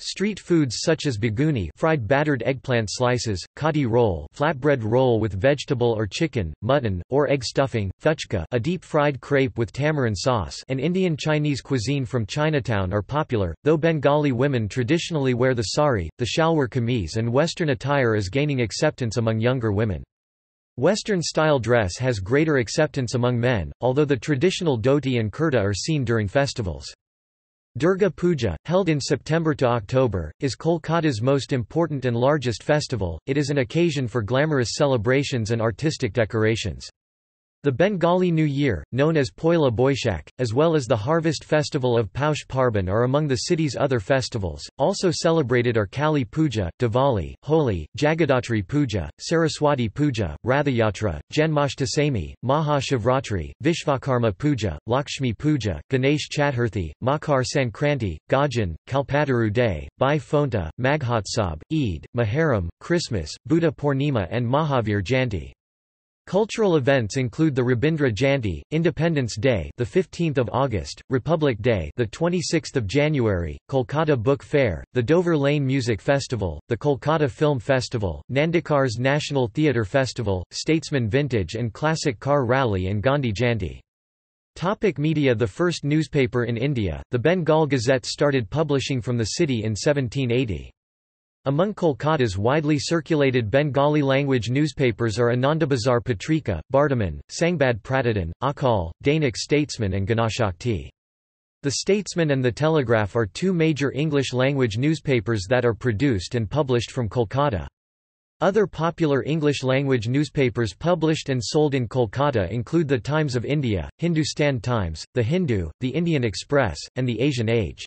Street foods such as beguni fried battered eggplant slices, kati roll flatbread roll with vegetable or chicken, mutton, or egg stuffing, fuchka a deep-fried crepe with tamarind sauce and Indian Chinese cuisine from Chinatown are popular, though Bengali women traditionally wear the sari, the shalwar kameez and Western attire is gaining acceptance among younger women. Western-style dress has greater acceptance among men, although the traditional dhoti and kurta are seen during festivals. Durga Puja, held in September to October, is Kolkata's most important and largest festival. It is an occasion for glamorous celebrations and artistic decorations. The Bengali New Year, known as Poila Boishak, as well as the harvest festival of Paush Parban are among the city's other festivals. Also celebrated are Kali Puja, Diwali, Holi, Jagadhatri Puja, Saraswati Puja, Rathayatra, Janmashtami, Mahashivratri, Vishvakarma Puja, Lakshmi Puja, Ganesh Chaturthi, Makar Sankranti, Gajan, Kalpataru Day, Bhai Phonta, Maghotsab, Eid, Muharram, Christmas, Buddha Purnima and Mahavir Jayanti. Cultural events include the Rabindra Jayanti, Independence Day, the 15th of August, Republic Day, the 26th of January, Kolkata Book Fair, the Dover Lane Music Festival, the Kolkata Film Festival, Nandikars National Theatre Festival, Statesman Vintage and Classic Car Rally and Gandhi Jayanti. Topic media The first newspaper in India, the Bengal Gazette started publishing from the city in 1780. Among Kolkata's widely circulated Bengali-language newspapers are Anandabazar Patrika, Bartaman, Sangbad Pratidin, Aajkaal, Dainik Statesman and Ganashakti. The Statesman and The Telegraph are two major English-language newspapers that are produced and published from Kolkata. Other popular English-language newspapers published and sold in Kolkata include The Times of India, Hindustan Times, The Hindu, The Indian Express, and The Asian Age.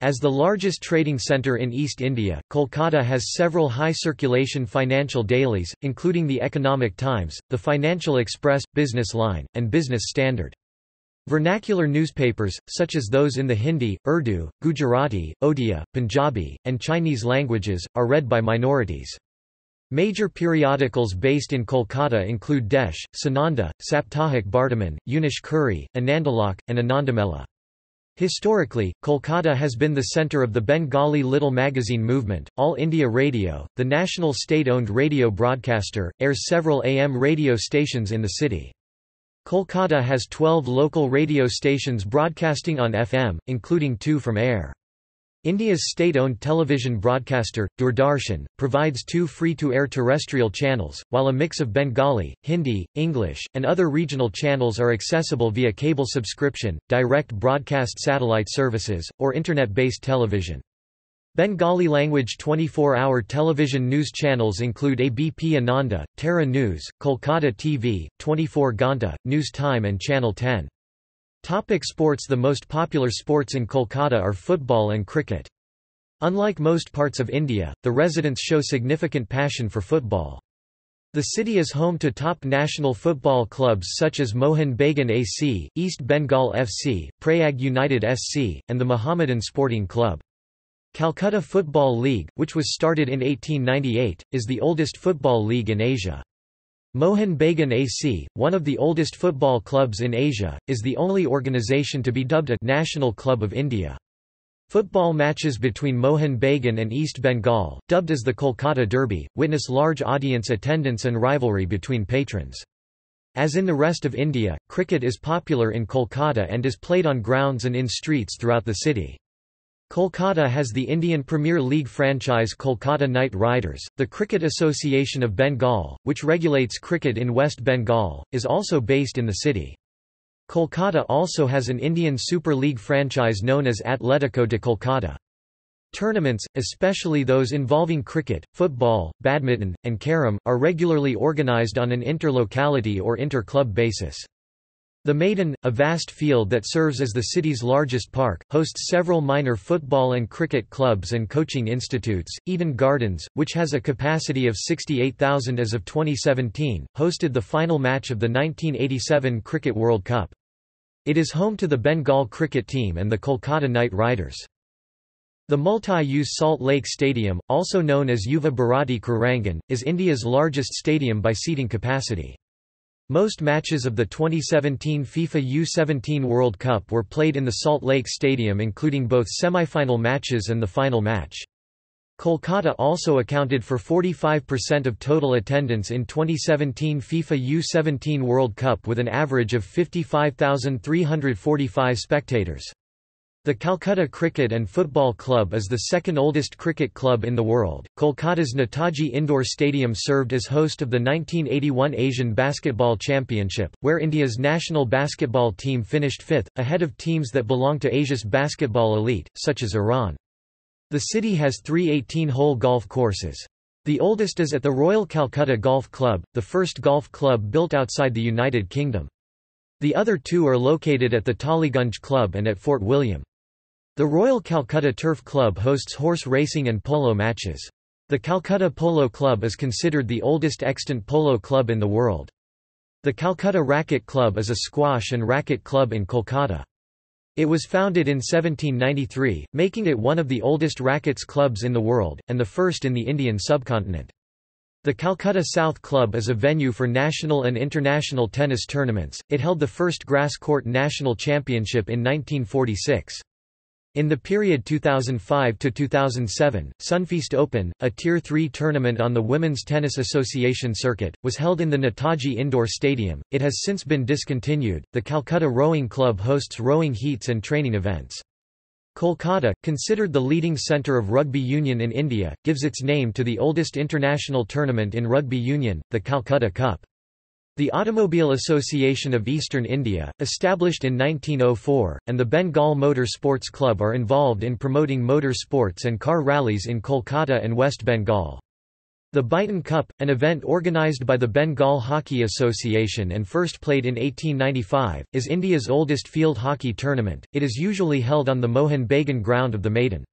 As the largest trading centre in East India, Kolkata has several high-circulation financial dailies, including The Economic Times, The Financial Express, Business Line, and Business Standard. Vernacular newspapers, such as those in the Hindi, Urdu, Gujarati, Odia, Punjabi, and Chinese languages, are read by minorities. Major periodicals based in Kolkata include Desh, Sananda, Saptahik Bartaman, Unish Kuri, Anandalok, and Anandamela. Historically, Kolkata has been the centre of the Bengali Little Magazine movement. All India Radio, the national state-owned radio broadcaster, airs several AM radio stations in the city. Kolkata has 12 local radio stations broadcasting on FM, including two from air. India's state-owned television broadcaster, Doordarshan, provides two free-to-air terrestrial channels, while a mix of Bengali, Hindi, English, and other regional channels are accessible via cable subscription, direct broadcast satellite services, or internet-based television. Bengali-language 24-hour television news channels include ABP Ananda, Tara News, Kolkata TV, 24 Ghanta, News Time and Channel 10. Topic sports The most popular sports in Kolkata are football and cricket. Unlike most parts of India, the residents show significant passion for football. The city is home to top national football clubs such as Mohun Bagan AC, East Bengal FC, Prayag United SC, and the Mohammedan Sporting Club. Calcutta Football League, which was started in 1898, is the oldest football league in Asia. Mohun Bagan AC, one of the oldest football clubs in Asia, is the only organisation to be dubbed a National Club of India. Football matches between Mohun Bagan and East Bengal, dubbed as the Kolkata Derby, witness large audience attendance and rivalry between patrons. As in the rest of India, cricket is popular in Kolkata and is played on grounds and in streets throughout the city. Kolkata has the Indian Premier League franchise Kolkata Knight Riders. The Cricket Association of Bengal, which regulates cricket in West Bengal, is also based in the city. Kolkata also has an Indian Super League franchise known as Atletico de Kolkata. Tournaments, especially those involving cricket, football, badminton, and carom, are regularly organised on an inter-locality or inter-club basis. The Maidan, a vast field that serves as the city's largest park, hosts several minor football and cricket clubs and coaching institutes. Eden Gardens, which has a capacity of 68,000 as of 2017, hosted the final match of the 1987 Cricket World Cup. It is home to the Bengal cricket team and the Kolkata Knight Riders. The multi-use Salt Lake Stadium, also known as Yuva Bharati Krirangan, is India's largest stadium by seating capacity. Most matches of the 2017 FIFA U-17 World Cup were played in the Salt Lake Stadium including both semifinal matches and the final match. Kolkata also accounted for 45% of total attendance in 2017 FIFA U-17 World Cup with an average of 55,345 spectators. The Calcutta Cricket and Football Club is the second oldest cricket club in the world. Kolkata's Netaji Indoor Stadium served as host of the 1981 Asian Basketball Championship, where India's national basketball team finished fifth, ahead of teams that belong to Asia's basketball elite, such as Iran. The city has three 18-hole golf courses. The oldest is at the Royal Calcutta Golf Club, the first golf club built outside the United Kingdom. The other two are located at the Tollygunge Club and at Fort William. The Royal Calcutta Turf Club hosts horse racing and polo matches. The Calcutta Polo Club is considered the oldest extant polo club in the world. The Calcutta Racquet Club is a squash and racquet club in Kolkata. It was founded in 1793, making it one of the oldest rackets clubs in the world, and the first in the Indian subcontinent. The Calcutta South Club is a venue for national and international tennis tournaments. It held the first grass court national championship in 1946. In the period 2005 to 2007, Sunfeast Open, a Tier 3 tournament on the Women's Tennis Association circuit, was held in the Netaji Indoor Stadium. It has since been discontinued. The Calcutta Rowing Club hosts rowing heats and training events. Kolkata, considered the leading centre of rugby union in India, gives its name to the oldest international tournament in rugby union, the Calcutta Cup. The Automobile Association of Eastern India, established in 1904, and the Bengal Motor Sports Club are involved in promoting motor sports and car rallies in Kolkata and West Bengal. The Beighton Cup, an event organised by the Bengal Hockey Association and first played in 1895, is India's oldest field hockey tournament. It is usually held on the Mohun Bagan ground of the Maidan.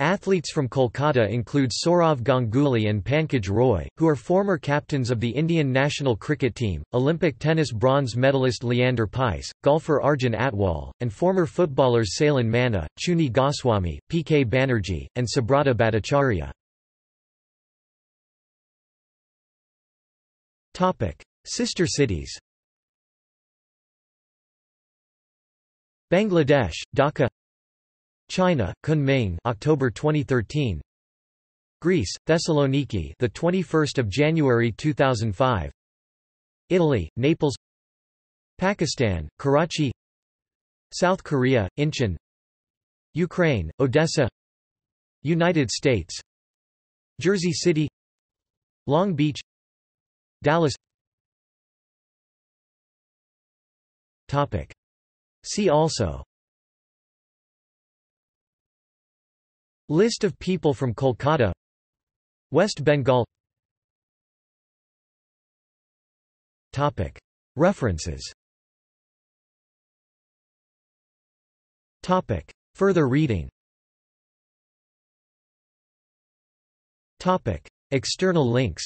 Athletes from Kolkata include Sourav Ganguly and Pankaj Roy, who are former captains of the Indian national cricket team, Olympic tennis bronze medalist Leander Paes, golfer Arjun Atwal, and former footballers Sailen Manna, Chuni Goswami, P. K. Banerjee, and Subrata Bhattacharya. Sister cities Bangladesh, Dhaka China, Kunming, October 2013. Greece, Thessaloniki, the 21st of January 2005. Italy, Naples. Pakistan, Karachi. South Korea, Incheon. Ukraine, Odessa. United States. Jersey City. Long Beach. Dallas. Topic. See also List of people from Kolkata. West Bengal. References. Further reading. External links